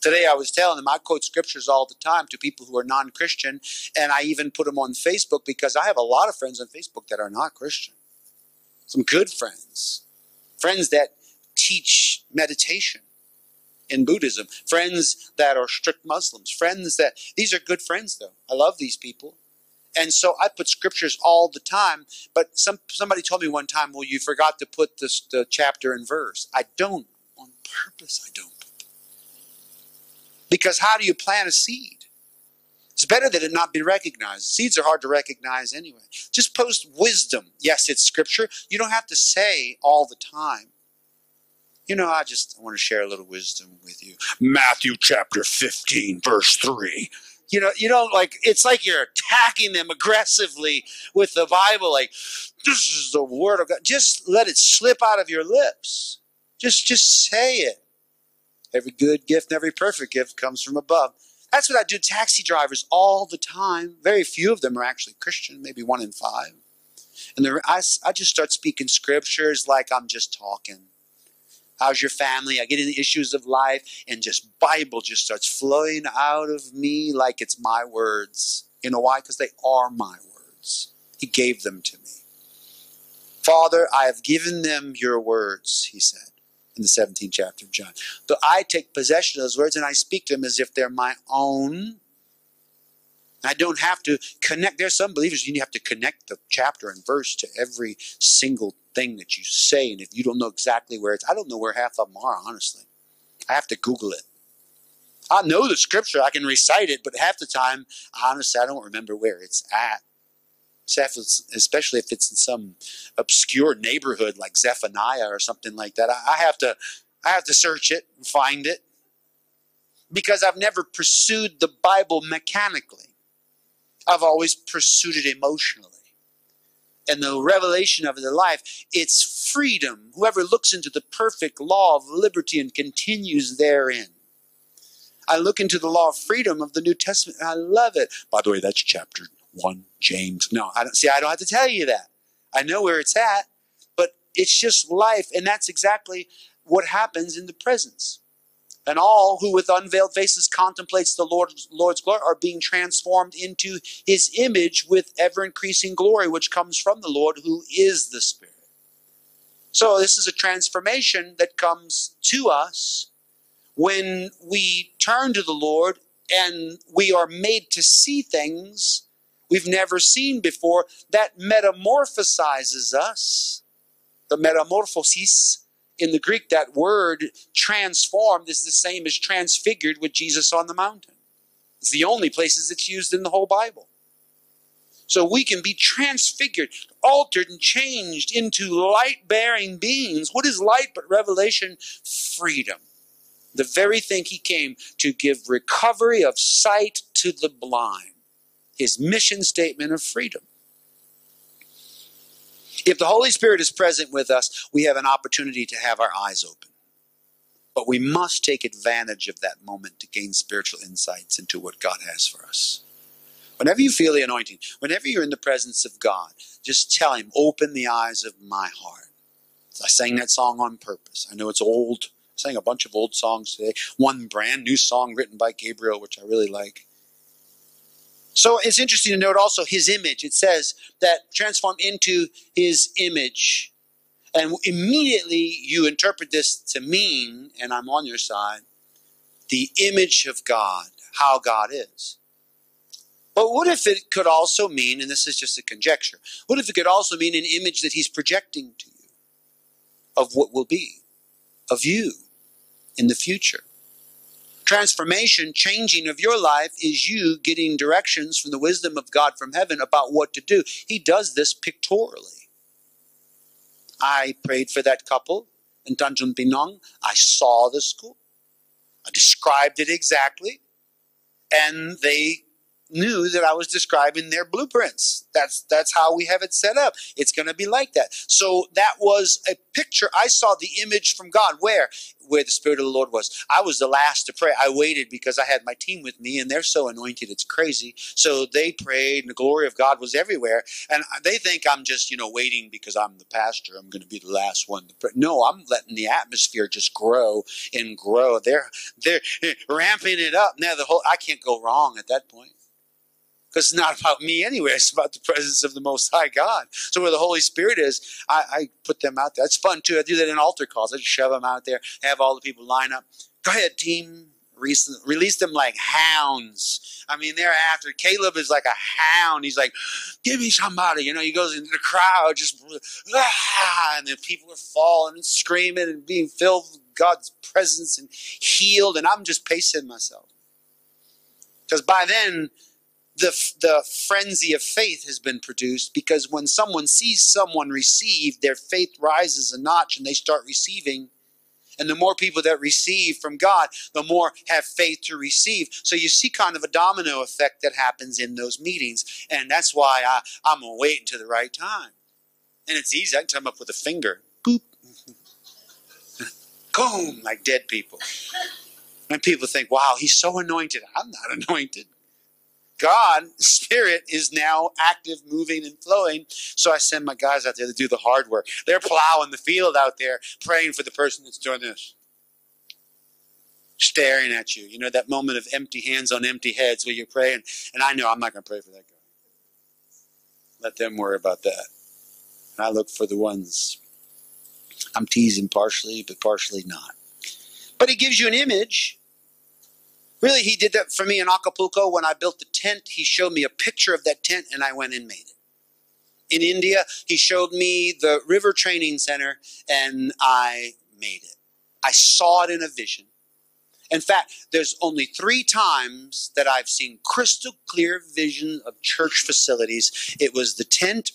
Today I was telling them I quote scriptures all the time to people who are non Christian, and I even put them on Facebook because I have a lot of friends on Facebook that are not Christian. Some good friends. Friends that teach meditation in Buddhism, friends that are strict Muslims, friends that, these are good friends though. I love these people. And so I put scriptures all the time, but some somebody told me one time, "Well, you forgot to put this the chapter and verse." I don't on purpose. I don't. Because how do you plant a seed? It's better that it not be recognized. Seeds are hard to recognize anyway. Just post wisdom. Yes, it's scripture. You don't have to say all the time. You know, I just want to share a little wisdom with you. Matthew chapter 15, verse 3 you know, you don't like it's like you're attacking them aggressively with the Bible, like this is the word of God. Just let it slip out of your lips. Just just say it. Every good gift and every perfect gift comes from above. That's what I do taxi drivers all the time. Very few of them are actually Christian, maybe one in five. And I, I just start speaking scriptures like I'm just talking. How's your family? I get into issues of life, and just Bible just starts flowing out of me like it's my words. You know why? Because they are my words. He gave them to me. Father, I have given them your words, he said in the 17th chapter of John. So I take possession of those words and I speak to them as if they're my own. I don't have to connect. There's some believers you have to connect the chapter and verse to every single thing that you say. And if you don't know exactly where it's, I don't know where half of them are, honestly. I have to Google it. I know the scripture, I can recite it, but half the time, honestly, I don't remember where it's at. Especially if it's in some obscure neighborhood like Zephaniah or something like that. I have to, I have to search it and find it because I've never pursued the Bible mechanically. I've always pursued it emotionally. And the revelation of the life, it's freedom. Whoever looks into the perfect law of liberty and continues therein. I look into the law of freedom of the New Testament and I love it. By the way, that's chapter one, James. No, I don't see, I don't have to tell you that. I know where it's at, but it's just life. And that's exactly what happens in the presence and all who with unveiled faces contemplates the Lord's, Lord's glory are being transformed into his image with ever increasing glory, which comes from the Lord who is the Spirit. So this is a transformation that comes to us when we turn to the Lord and we are made to see things we've never seen before that metamorphosizes us. The metamorphosis in the Greek, that word transformed is the same as transfigured with Jesus on the mountain. It's the only places it's used in the whole Bible. So we can be transfigured, altered, and changed into light bearing beings. What is light but revelation? Freedom. The very thing he came to give recovery of sight to the blind. His mission statement of freedom. If the Holy Spirit is present with us, we have an opportunity to have our eyes open. But we must take advantage of that moment to gain spiritual insights into what God has for us. Whenever you feel the anointing, whenever you're in the presence of God, just tell Him, open the eyes of my heart. I sang that song on purpose. I know it's old. I sang a bunch of old songs today. One brand new song written by Gabriel, which I really like. So it's interesting to note also his image. It says that transform into his image. And immediately you interpret this to mean, and I'm on your side, the image of God, how God is. But what if it could also mean, and this is just a conjecture, what if it could also mean an image that he's projecting to you of what will be, of you in the future? Transformation, changing of your life is you getting directions from the wisdom of God from heaven about what to do. He does this pictorially. I prayed for that couple in Tanjung Pinang. I saw the school. I described it exactly. And they knew that I was describing their blueprints. That's that's how we have it set up. It's going to be like that. So that was a picture. I saw the image from God. Where? Where the Spirit of the Lord was. I was the last to pray. I waited because I had my team with me, and they're so anointed, it's crazy. So they prayed, and the glory of God was everywhere. And they think I'm just, you know, waiting because I'm the pastor. I'm going to be the last one to pray. No, I'm letting the atmosphere just grow and grow. They're they're (laughs) ramping it up. Now the whole I can't go wrong at that point because it's not about me anyway. It's about the presence of the Most High God. So where the Holy Spirit is, I, I put them out there. It's fun too. I do that in altar calls. I just shove them out there, have all the people line up. Go ahead, team. release them like hounds. I mean, they're after. Caleb is like a hound. He's like, give me somebody. You know, he goes into the crowd, just, ah, and then people are falling and screaming and being filled with God's presence and healed. And I'm just pacing myself. Because by then, the, the frenzy of faith has been produced because when someone sees someone receive, their faith rises a notch and they start receiving. And the more people that receive from God, the more have faith to receive. So you see kind of a domino effect that happens in those meetings. And that's why I, I'm going to wait until the right time. And it's easy. I can come up with a finger. Boop. (laughs) Boom, like dead people. And people think, wow, he's so anointed. I'm not (laughs) anointed. God, (laughs) Spirit, is now active, moving, and flowing. So I send my guys out there to do the hard work. They're plowing the field out there, praying for the person that's doing this. Staring at you. You know, that moment of empty hands on empty heads where you're praying. And I know I'm not going to pray for that guy. Let them worry about that. And I look for the ones. I'm teasing partially, but partially not. But he gives you an image Really, he did that for me in Acapulco when I built the tent. He showed me a picture of that tent and I went and made it. In India, he showed me the river training center and I made it. I saw it in a vision. In fact, there's only three times that I've seen crystal clear vision of church facilities. It was the tent.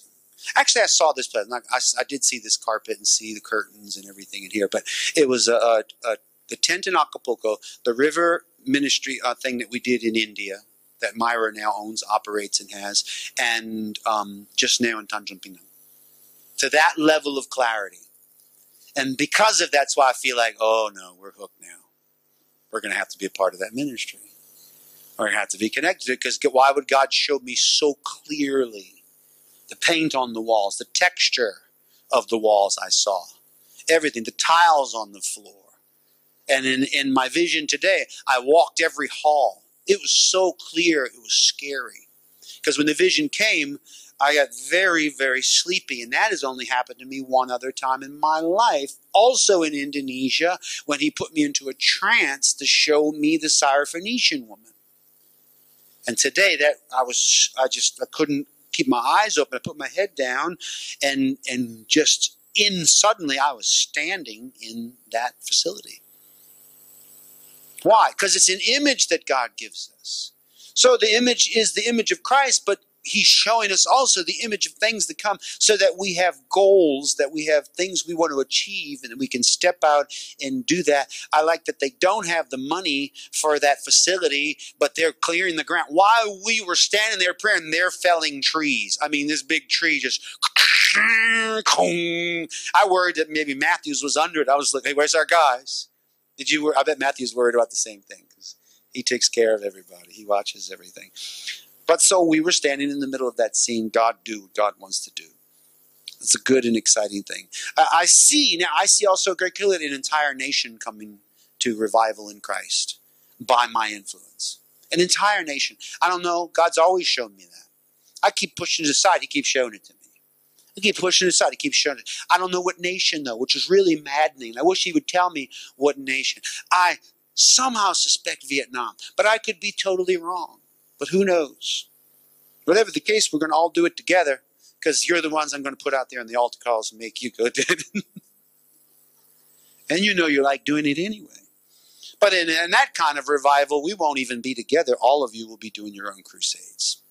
Actually, I saw this place. I, I, did see this carpet and see the curtains and everything in here, but it was a, a, a the tent in Acapulco, the river ministry uh, thing that we did in India that Myra now owns, operates, and has, and um, just now in Tanjung Pinang. To that level of clarity. And because of that's why I feel like, oh no, we're hooked now. We're going to have to be a part of that ministry. We're going to have to be connected because why would God show me so clearly the paint on the walls, the texture of the walls I saw, everything, the tiles on the floor, and in, in my vision today, I walked every hall. It was so clear, it was scary. Because when the vision came, I got very, very sleepy. And that has only happened to me one other time in my life, also in Indonesia, when he put me into a trance to show me the Syrophoenician woman. And today that I was I just I couldn't keep my eyes open. I put my head down and and just in suddenly I was standing in that facility. Why? Because it's an image that God gives us. So the image is the image of Christ, but He's showing us also the image of things to come so that we have goals, that we have things we want to achieve, and that we can step out and do that. I like that they don't have the money for that facility, but they're clearing the ground. While we were standing there praying, they're felling trees. I mean, this big tree just. (laughs) I worried that maybe Matthews was under it. I was like, hey, where's our guys? Did you? I bet Matthew's worried about the same thing because he takes care of everybody. He watches everything. But so we were standing in the middle of that scene. God do what God wants to do. It's a good and exciting thing. I see now. I see also great clearly an entire nation coming to revival in Christ by my influence. An entire nation. I don't know. God's always shown me that. I keep pushing it aside. He keeps showing it to me. I keeps pushing it aside. He keeps showing it. I don't know what nation though, which is really maddening. I wish he would tell me what nation. I somehow suspect Vietnam, but I could be totally wrong. But who knows? Whatever the case, we're going to all do it together because you're the ones I'm going to put out there in the altar calls and make you go (laughs) dead. and you know you like doing it anyway. But in, in that kind of revival, we won't even be together. All of you will be doing your own crusades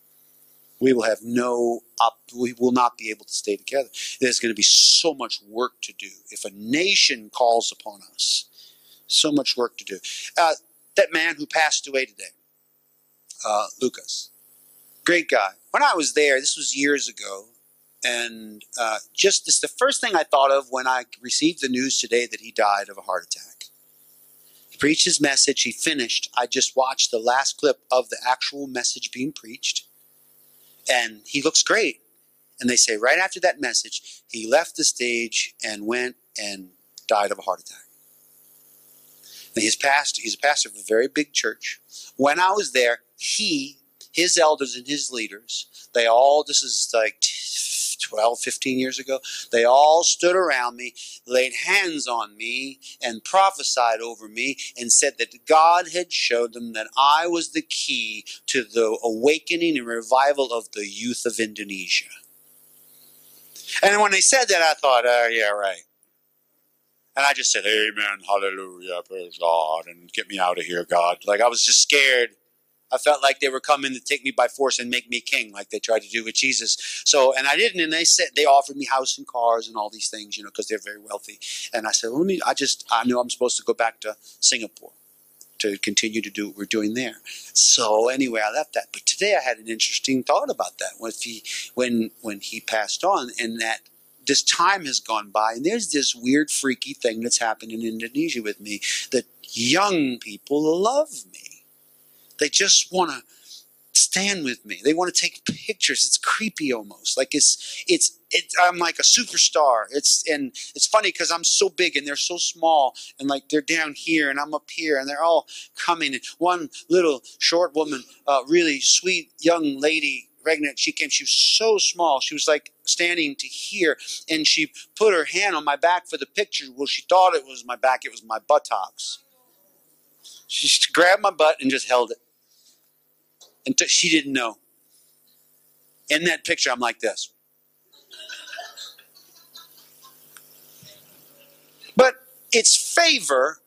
we will have no up we will not be able to stay together. There's going to be so much work to do. If a nation calls upon us so much work to do. Uh, that man who passed away today uh, lucas great guy. When i was there this was years ago and uh, just it's the first thing i thought of when i received the news today that he died of a heart attack. He preached his message he finished. I just watched the last clip of the actual message being preached and he looks great. And they say right after that message, he left the stage and went and died of a heart attack. And he's pastor, he's a pastor of a very big church. When I was there, he, his elders and his leaders, they all, this is like 12, 15 years ago, they all stood around me, laid hands on me, and prophesied over me, and said that God had showed them that I was the key to the awakening and revival of the youth of Indonesia. And when they said that, I thought, oh, yeah, right. And I just said, Amen, hallelujah, praise God, and get me out of here, God. Like I was just scared. I felt like they were coming to take me by force and make me king, like they tried to do with Jesus. So, and I didn't. And they said they offered me house and cars and all these things, you know, because they're very wealthy. And I said, let me. I just, I know I'm supposed to go back to Singapore to continue to do what we're doing there. So anyway, I left that. But today I had an interesting thought about that when he when when he passed on, and that this time has gone by, and there's this weird, freaky thing that's happened in Indonesia with me that young people love me. They just want to stand with me. They want to take pictures. It's creepy almost. Like it's it's it, I'm like a superstar. It's and it's funny because I'm so big and they're so small and like they're down here and I'm up here and they're all coming. And one little short woman, uh, really sweet young lady, pregnant. She came. She was so small. She was like standing to here, and she put her hand on my back for the picture. Well, she thought it was my back. It was my buttocks. She grabbed my butt and just held it and t- she didn't know. In that picture, I'm like this. But it's favor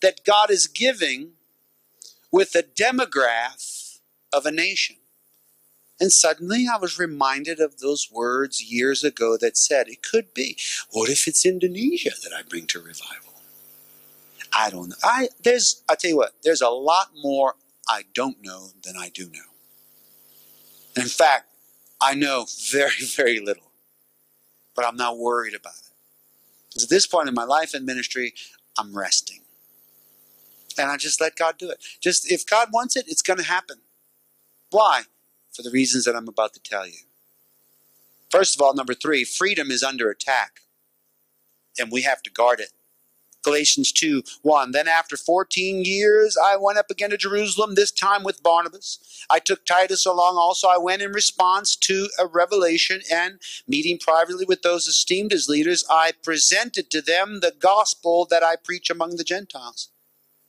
that God is giving with the demograph of a nation. And suddenly I was reminded of those words years ago that said, it could be. What if it's Indonesia that I bring to revival? I don't know. I there's I tell you what, there's a lot more I don't know than I do know. In fact, I know very, (laughs) very little, but I'm not worried about it. Because at this point in my life and ministry, I'm resting. And I just let God do it. Just if God wants it, it's going to happen. Why? For the reasons that I'm about to tell you. First of all, number three, freedom is under attack, and we have to guard it. Galatians 2 1. Then after 14 years, I went up again to Jerusalem, this time with Barnabas. I took Titus along also. I went in response to a revelation and meeting privately with those esteemed as leaders, I presented to them the gospel that I preach among the Gentiles.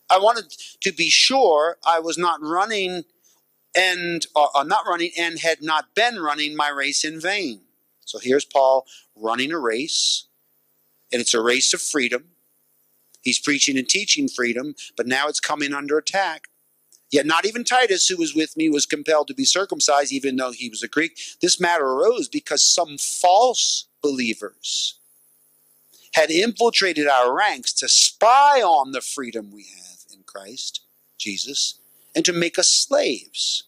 I wanted to be sure I was not running and uh, uh not running and had not been running my race in vain. So here's Paul running a race, and it's a race of freedom. He's preaching and teaching freedom, but now it's coming under attack. Yet not even Titus, who was with me, was compelled to be circumcised, even though he was a Greek. This matter arose because some false believers had infiltrated our ranks to spy on the freedom we have in Christ Jesus and to make us slaves.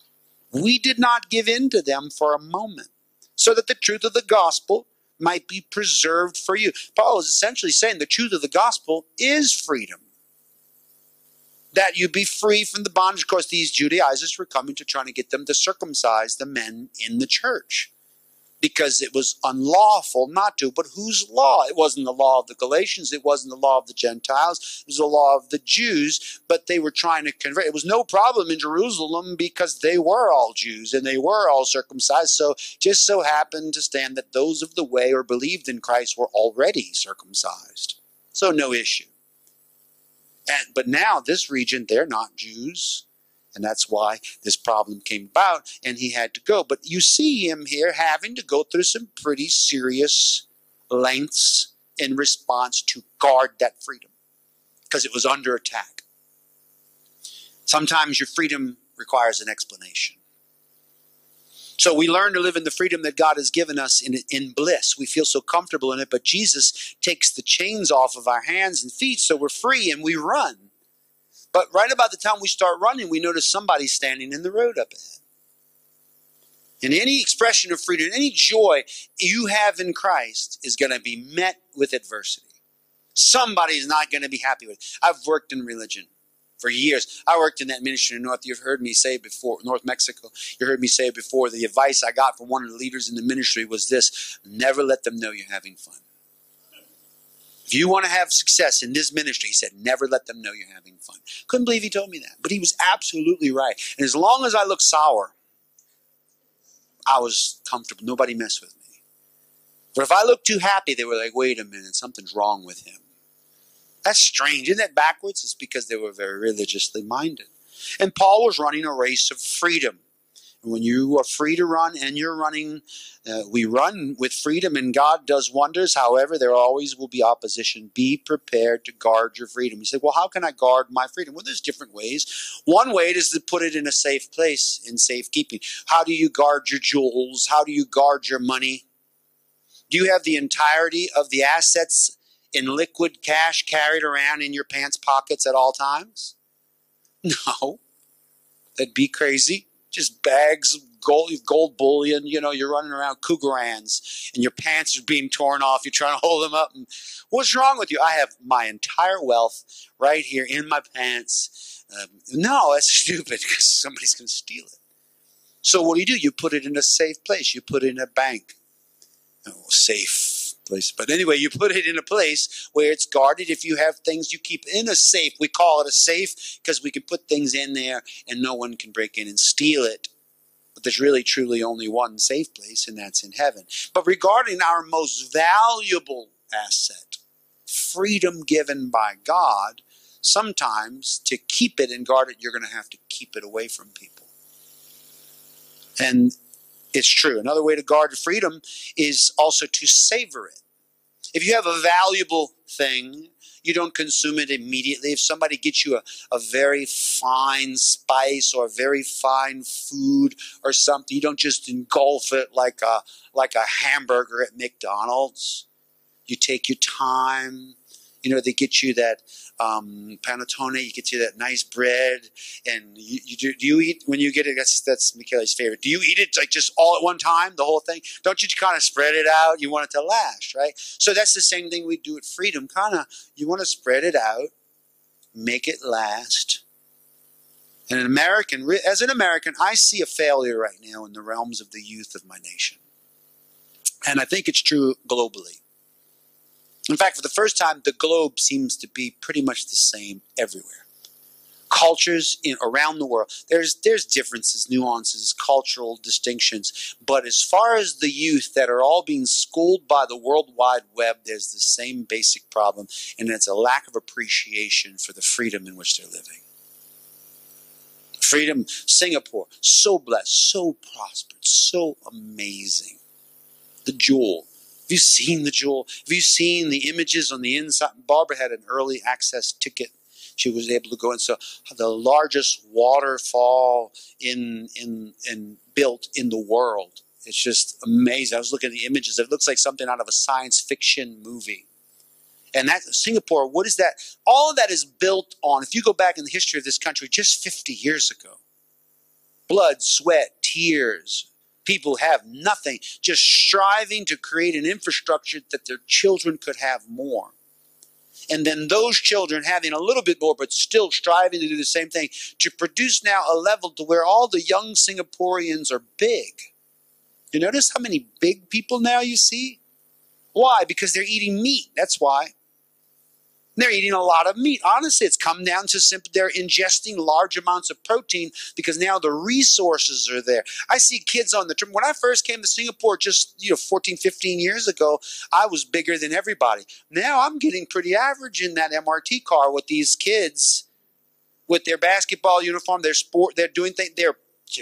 We did not give in to them for a moment, so that the truth of the gospel might be preserved for you. Paul is essentially saying the truth of the gospel is freedom. That you be free from the bondage. Of course, these Judaizers were coming to trying to get them to circumcise the men in the church because it was unlawful not to. But whose law? It wasn't the law of the Galatians, it wasn't the law of the Gentiles, it was the law of the Jews, but they were trying to convert. It was no problem in Jerusalem because they were all Jews and they were all circumcised. So just so happened to stand that those of the way or believed in Christ were already circumcised. So no issue. And, but now this region, they're not Jews. And that's why this problem came about and he had to go. But you see him here having to go through some pretty serious lengths in response to guard that freedom because it was under attack. Sometimes your freedom requires an explanation. So we learn to live in the freedom that God has given us in, in bliss. We feel so comfortable in it, but Jesus takes the chains off of our hands and feet so we're free and we run. But right about the time we start running, we notice somebody standing in the road up ahead. And any expression of freedom, any joy you have in Christ is going to be met with adversity. Somebody's not going to be happy with it. I've worked in religion for years. I worked in that ministry in North. You've heard me say before, North Mexico. You heard me say before. The advice I got from one of the leaders in the ministry was this: never let them know you're having fun. If you want to have success in this ministry, he said, never let them know you're having fun. Couldn't believe he told me that. But he was absolutely right. And as long as I looked sour, I was comfortable. Nobody messed with me. But if I looked too happy, they were like, wait a minute, something's wrong with him. That's strange. Isn't that backwards? It's because they were very religiously minded. And Paul was running a race of freedom. When you are free to run and you're running, uh, we run with freedom and God does wonders. However, there always will be opposition. Be prepared to guard your freedom. You say, well, how can I guard my freedom? Well, there's different ways. One way is to put it in a safe place, in safekeeping. How do you guard your jewels? How do you guard your money? Do you have the entirety of the assets in liquid cash carried around in your pants pockets at all times? (laughs) No. That'd be crazy. Just bags of gold, gold bullion. You know, you're running around Krugerrands and your pants are being torn off. You're trying to (laughs) hold them up. And what's wrong with you? I have my entire wealth right here in my pants. Um, no, that's (laughs) stupid because somebody's going to steal it. So what do you do? You put it in a safe place. You put it in a bank. Oh, safe place. But anyway, you put it in a place where it's guarded. If you have things you keep in a safe, we call it a safe because we can put things in there and no one can break in and steal it. But there's really truly only one safe place, and that's in heaven. But regarding our most valuable asset, freedom given by God, sometimes to keep it and guard it, you're going to have to keep it away from people. And it's true. Another way to guard freedom is also to savor it. If you have a valuable thing, you don't consume it immediately. If somebody gets you a, a very fine spice or a very fine food or something, you don't just engulf it like a like a hamburger at McDonald's. You take your time. You know, they get you that um, panettone. You get you that nice bread, and you, you do, do, you eat when you get it? That's that's Michele's favorite. Do you eat it like just all at one time, the whole thing? Don't you kind of spread it out? You want it to last, right? So that's the same thing we do at Freedom. Kind of, you want to spread it out, make it last. And an American, as an American, I see a failure right now in the realms of the youth of my nation. And I think it's true globally. In fact, for the first time, the globe seems to be pretty much the same everywhere. Cultures in, around the world, there's there's differences, nuances, cultural distinctions, but as far as the youth that are all being schooled by the World Wide Web, there's the same basic problem, and it's a lack of appreciation for the freedom in which they're living. Freedom, Singapore, so blessed, so prospered, so amazing. The jewel, have you seen the jewel? Have you seen the images on the inside? Barbara had an early access ticket. She was able to go and so the largest waterfall in in in built in the world. It's just amazing. I was looking at the images. It looks like something out of a science fiction movie. And that Singapore, what is that? All of that is built on, if you go back in the history of this country just 50 years ago, blood, sweat, tears, people have nothing, just striving to create an infrastructure that their children could have more. And then those children having a little bit more, but still striving to do the same thing to produce now a level to where all the young Singaporeans are big. You notice how many big people now you see? Why? Because they're eating meat. That's why. They're eating a lot of meat. Honestly, it's come down to simply they're ingesting large amounts of protein because now the resources are there. I see kids on the trip. When I first came to Singapore just, you know, 14, 15 years ago, I was bigger than everybody. Now I'm getting pretty average in that MRT car with these kids with their basketball uniform, their sport, they're doing things, their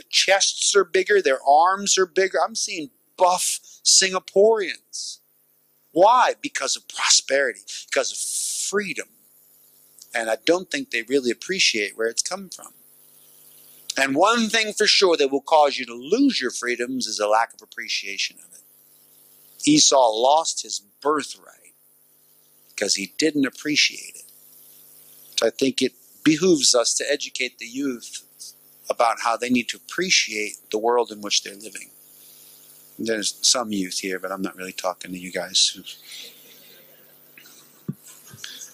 chests are bigger, their arms are bigger. I'm seeing buff Singaporeans. Why? Because of prosperity, because of freedom. And I don't think they really appreciate where it's come from. And one thing for sure that will cause you to lose your freedoms is a lack of appreciation of it. Esau lost his birthright because he didn't appreciate it. So I think it behooves us to educate the youth about how they need to appreciate the world in which they're living. There's some youth here, but I'm not really talking to you guys.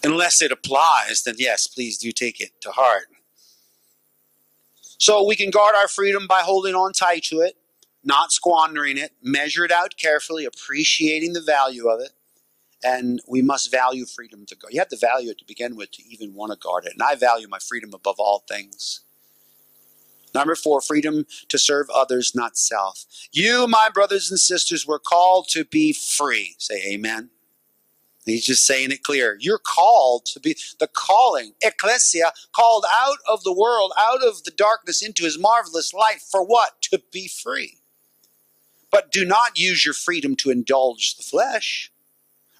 Unless it applies, then yes, please do take it to heart. So we can guard our freedom by holding on tight to it, not squandering it, measure it out carefully, appreciating the value of it. And we must value freedom to go. You have to value it to begin with to even want to guard it. And I value my freedom above all things. Number four, freedom to serve others, not self. You, my brothers and sisters, were called to be free. Say amen. He's just saying it clear. You're called to be the calling, ecclesia, called out of the world, out of the darkness into his marvelous light. For what? To be free. But do not use your freedom to indulge the flesh.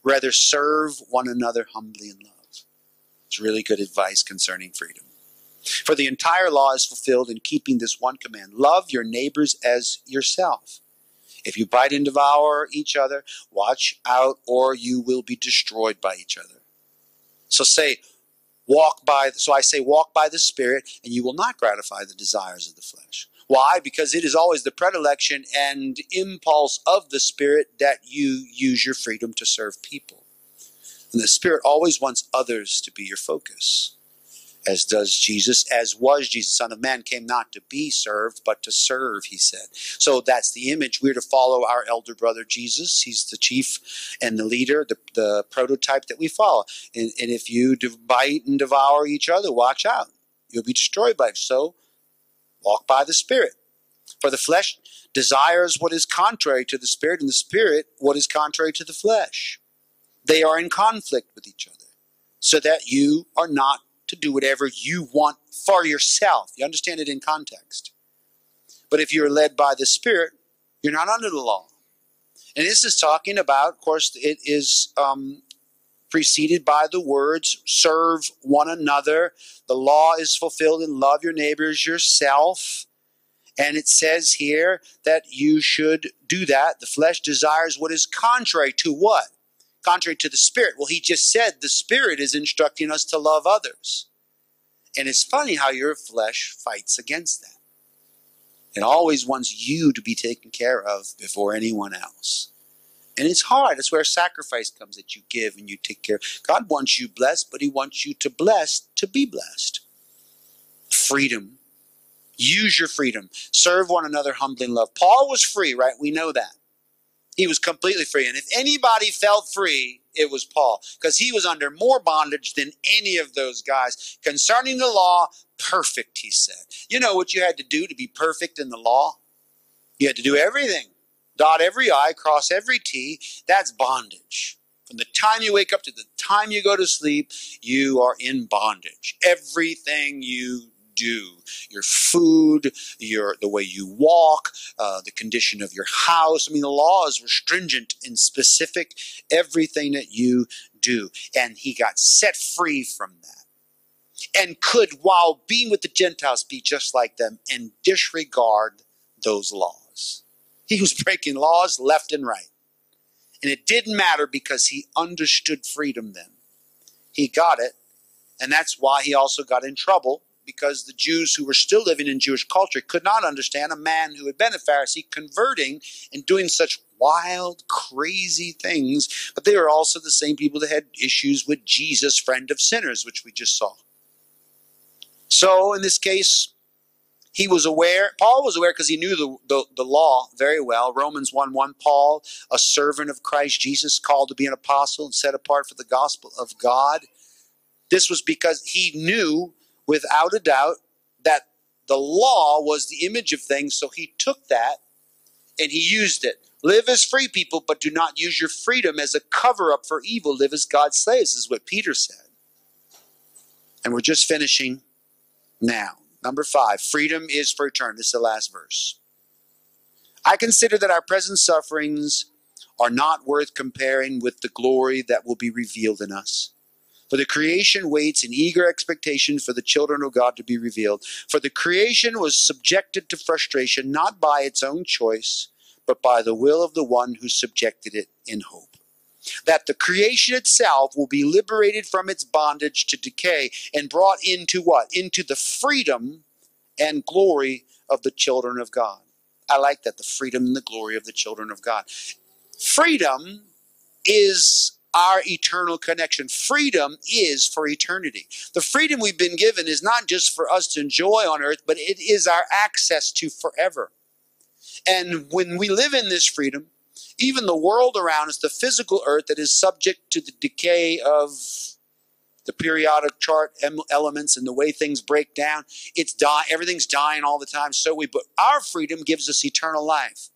Rather, serve one another humbly in love. It's really good advice concerning freedom. For the entire law is fulfilled in keeping this one command love your neighbors as yourself. If you bite and devour each other, watch out, or you will be destroyed by each other. So say, walk by, so I say, walk by the Spirit, and you will not gratify the desires of the flesh. Why? Because it is always the predilection and impulse of the Spirit that you use your freedom to serve people. And the Spirit always wants others to be your focus as does Jesus, as was Jesus, Son of Man, came not to be served, but to serve, he said. So that's the image. We're to follow our elder brother Jesus. He's the chief and the leader, the, the prototype that we follow. And, and if you bite and devour each other, watch out. You'll be destroyed by it. So walk by the Spirit. For the flesh desires what is contrary to the Spirit, and the Spirit what is contrary to the flesh. They are in conflict with each other, so that you are not to do whatever you want for yourself. You understand it in context. But if you're led by the Spirit, you're not under the law. And this is talking about, of course, it is um, preceded by the words serve one another. The law is fulfilled in love your neighbors yourself. And it says here that you should do that. The flesh desires what is contrary to what? Contrary to the Spirit. Well, he just said the Spirit is instructing us to love others. And it's funny how your flesh fights against that. It always wants you to be taken care of before anyone else. And it's hard. That's where sacrifice comes that you give and you take care. God wants you blessed, but He wants you to bless to be blessed. Freedom. Use your freedom. Serve one another humbly in love. Paul was free, right? We know that. He was completely free. And if anybody felt free, it was Paul, because he was under more bondage than any of those guys. Concerning the law, perfect, he said. You know what you had to do to be perfect in the law? You had to do everything dot every I, cross every T. That's bondage. From the time you wake up to the time you go to sleep, you are in bondage. Everything you do, your food, your the way you walk, uh, the condition of your house. I mean, the law is stringent and specific. Everything that you do, and he got set free from that, and could, while being with the Gentiles, be just like them and disregard those laws. He was breaking laws left and right. And it didn't matter because he understood freedom then. He got it. And that's why he also got in trouble because the Jews who were still living in Jewish culture could not understand a man who had been a Pharisee converting and doing such wild, crazy things. But they were also the same people that had issues with Jesus, friend of sinners, which we just saw. So in this case, he was aware, Paul was aware because he knew the, the, the, law very well. Romans 1 1, Paul, a servant of Christ Jesus, called to be an apostle and set apart for the gospel of God. This was because he knew without a doubt that the law was the image of things, so he took that and he used it. Live as free people, but do not use your freedom as a cover up for evil. Live as God's slaves, is what Peter said. And we're just finishing now. Number five, freedom is for eternity. This is the last verse. I consider that our present sufferings are not worth comparing with the glory that will be revealed in us. For the creation waits in eager expectation for the children of God to be revealed. For the creation was subjected to frustration not by its own choice, but by the will of the one who subjected it in hope. That the creation itself will be liberated from its bondage to decay and brought into what? Into the freedom and glory of the children of God. I like that, the freedom and the glory of the children of God. Freedom is our eternal connection. Freedom is for eternity. The freedom we've been given is not just for us to enjoy on earth, but it is our access to forever. And when we live in this freedom, even the world around us, the physical earth that is subject to the decay of the periodic chart elements and the way things break down. It's die, everything's dying all the time. So we, but our freedom gives us eternal life.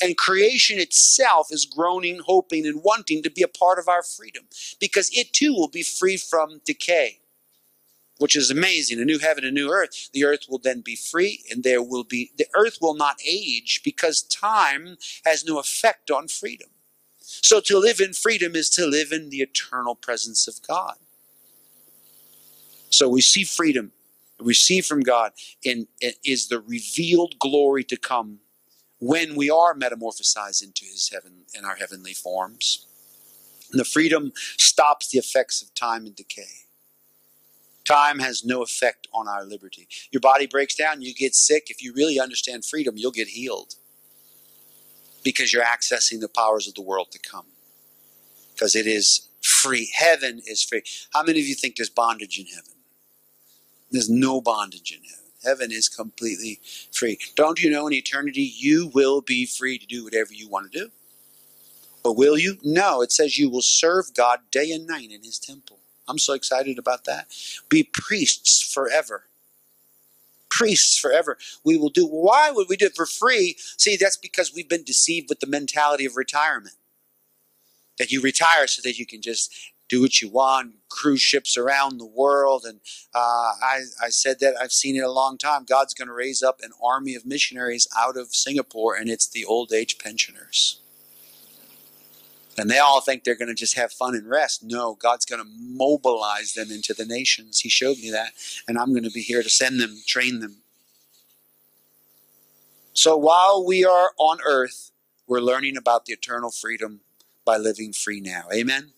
And creation itself is groaning, hoping, and wanting to be a part of our freedom because it too will be free from decay, which is amazing. A new heaven, a new earth. The earth will then be free, and there will be, the earth will not age because time has no effect on freedom. So to live in freedom is to live in the eternal presence of God. So we see freedom, receive from God, and is the revealed glory to come when we are metamorphosized into his heaven in our heavenly forms. And the freedom stops the effects of time and decay. Time has no effect on our liberty. Your body breaks down, you get sick. If you really understand freedom, you'll get healed because you're accessing the powers of the world to come. Because it is free. Heaven is free. How many of you think there's bondage in heaven? There's no bondage in heaven. Heaven is completely free. Don't you know in eternity you will be free to do whatever you want to do? But will you? No, it says you will serve God day and night in his temple. I'm so excited about that. Be priests forever. Priests forever. We will do. Why would we do it for free? See, that's because we've been deceived with the mentality of retirement. That you retire so that you can just do what you want, cruise ships around the world. And uh, I, I said that I've seen it a long time. God's going to raise up an army of missionaries out of Singapore, and it's the old age pensioners. And they all think they're going to just have fun and rest. No, God's going to mobilize them into the nations. He showed me that. And I'm going to be here to send them, train them. So while we are on earth, we're learning about the eternal freedom by living free now. Amen?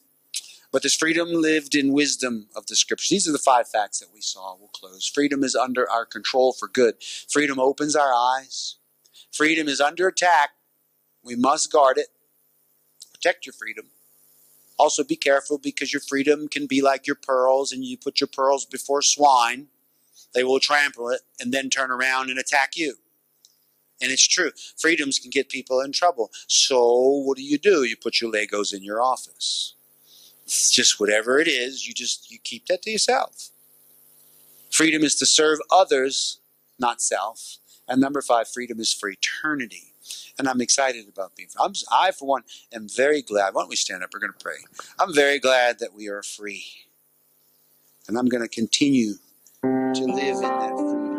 But this freedom lived in wisdom of the scriptures. These are the five facts that we saw. We'll close. Freedom is under our control for good. Freedom opens our eyes. Freedom is under attack. We must guard it. Protect your freedom. Also, be careful because your freedom can be like your pearls, and you put your pearls before swine. They will trample it and then turn around and attack you. And it's true. Freedoms can get people in trouble. So, what do you do? You put your Legos in your office. It's just whatever it is, you just you keep that to yourself. Freedom is to serve others, not self. And number five, freedom is for eternity. And I'm excited about being. I'm, I, for one, am very glad. Why don't we stand up? We're going to pray. I'm very glad that we are free. And I'm going to continue to live in that freedom.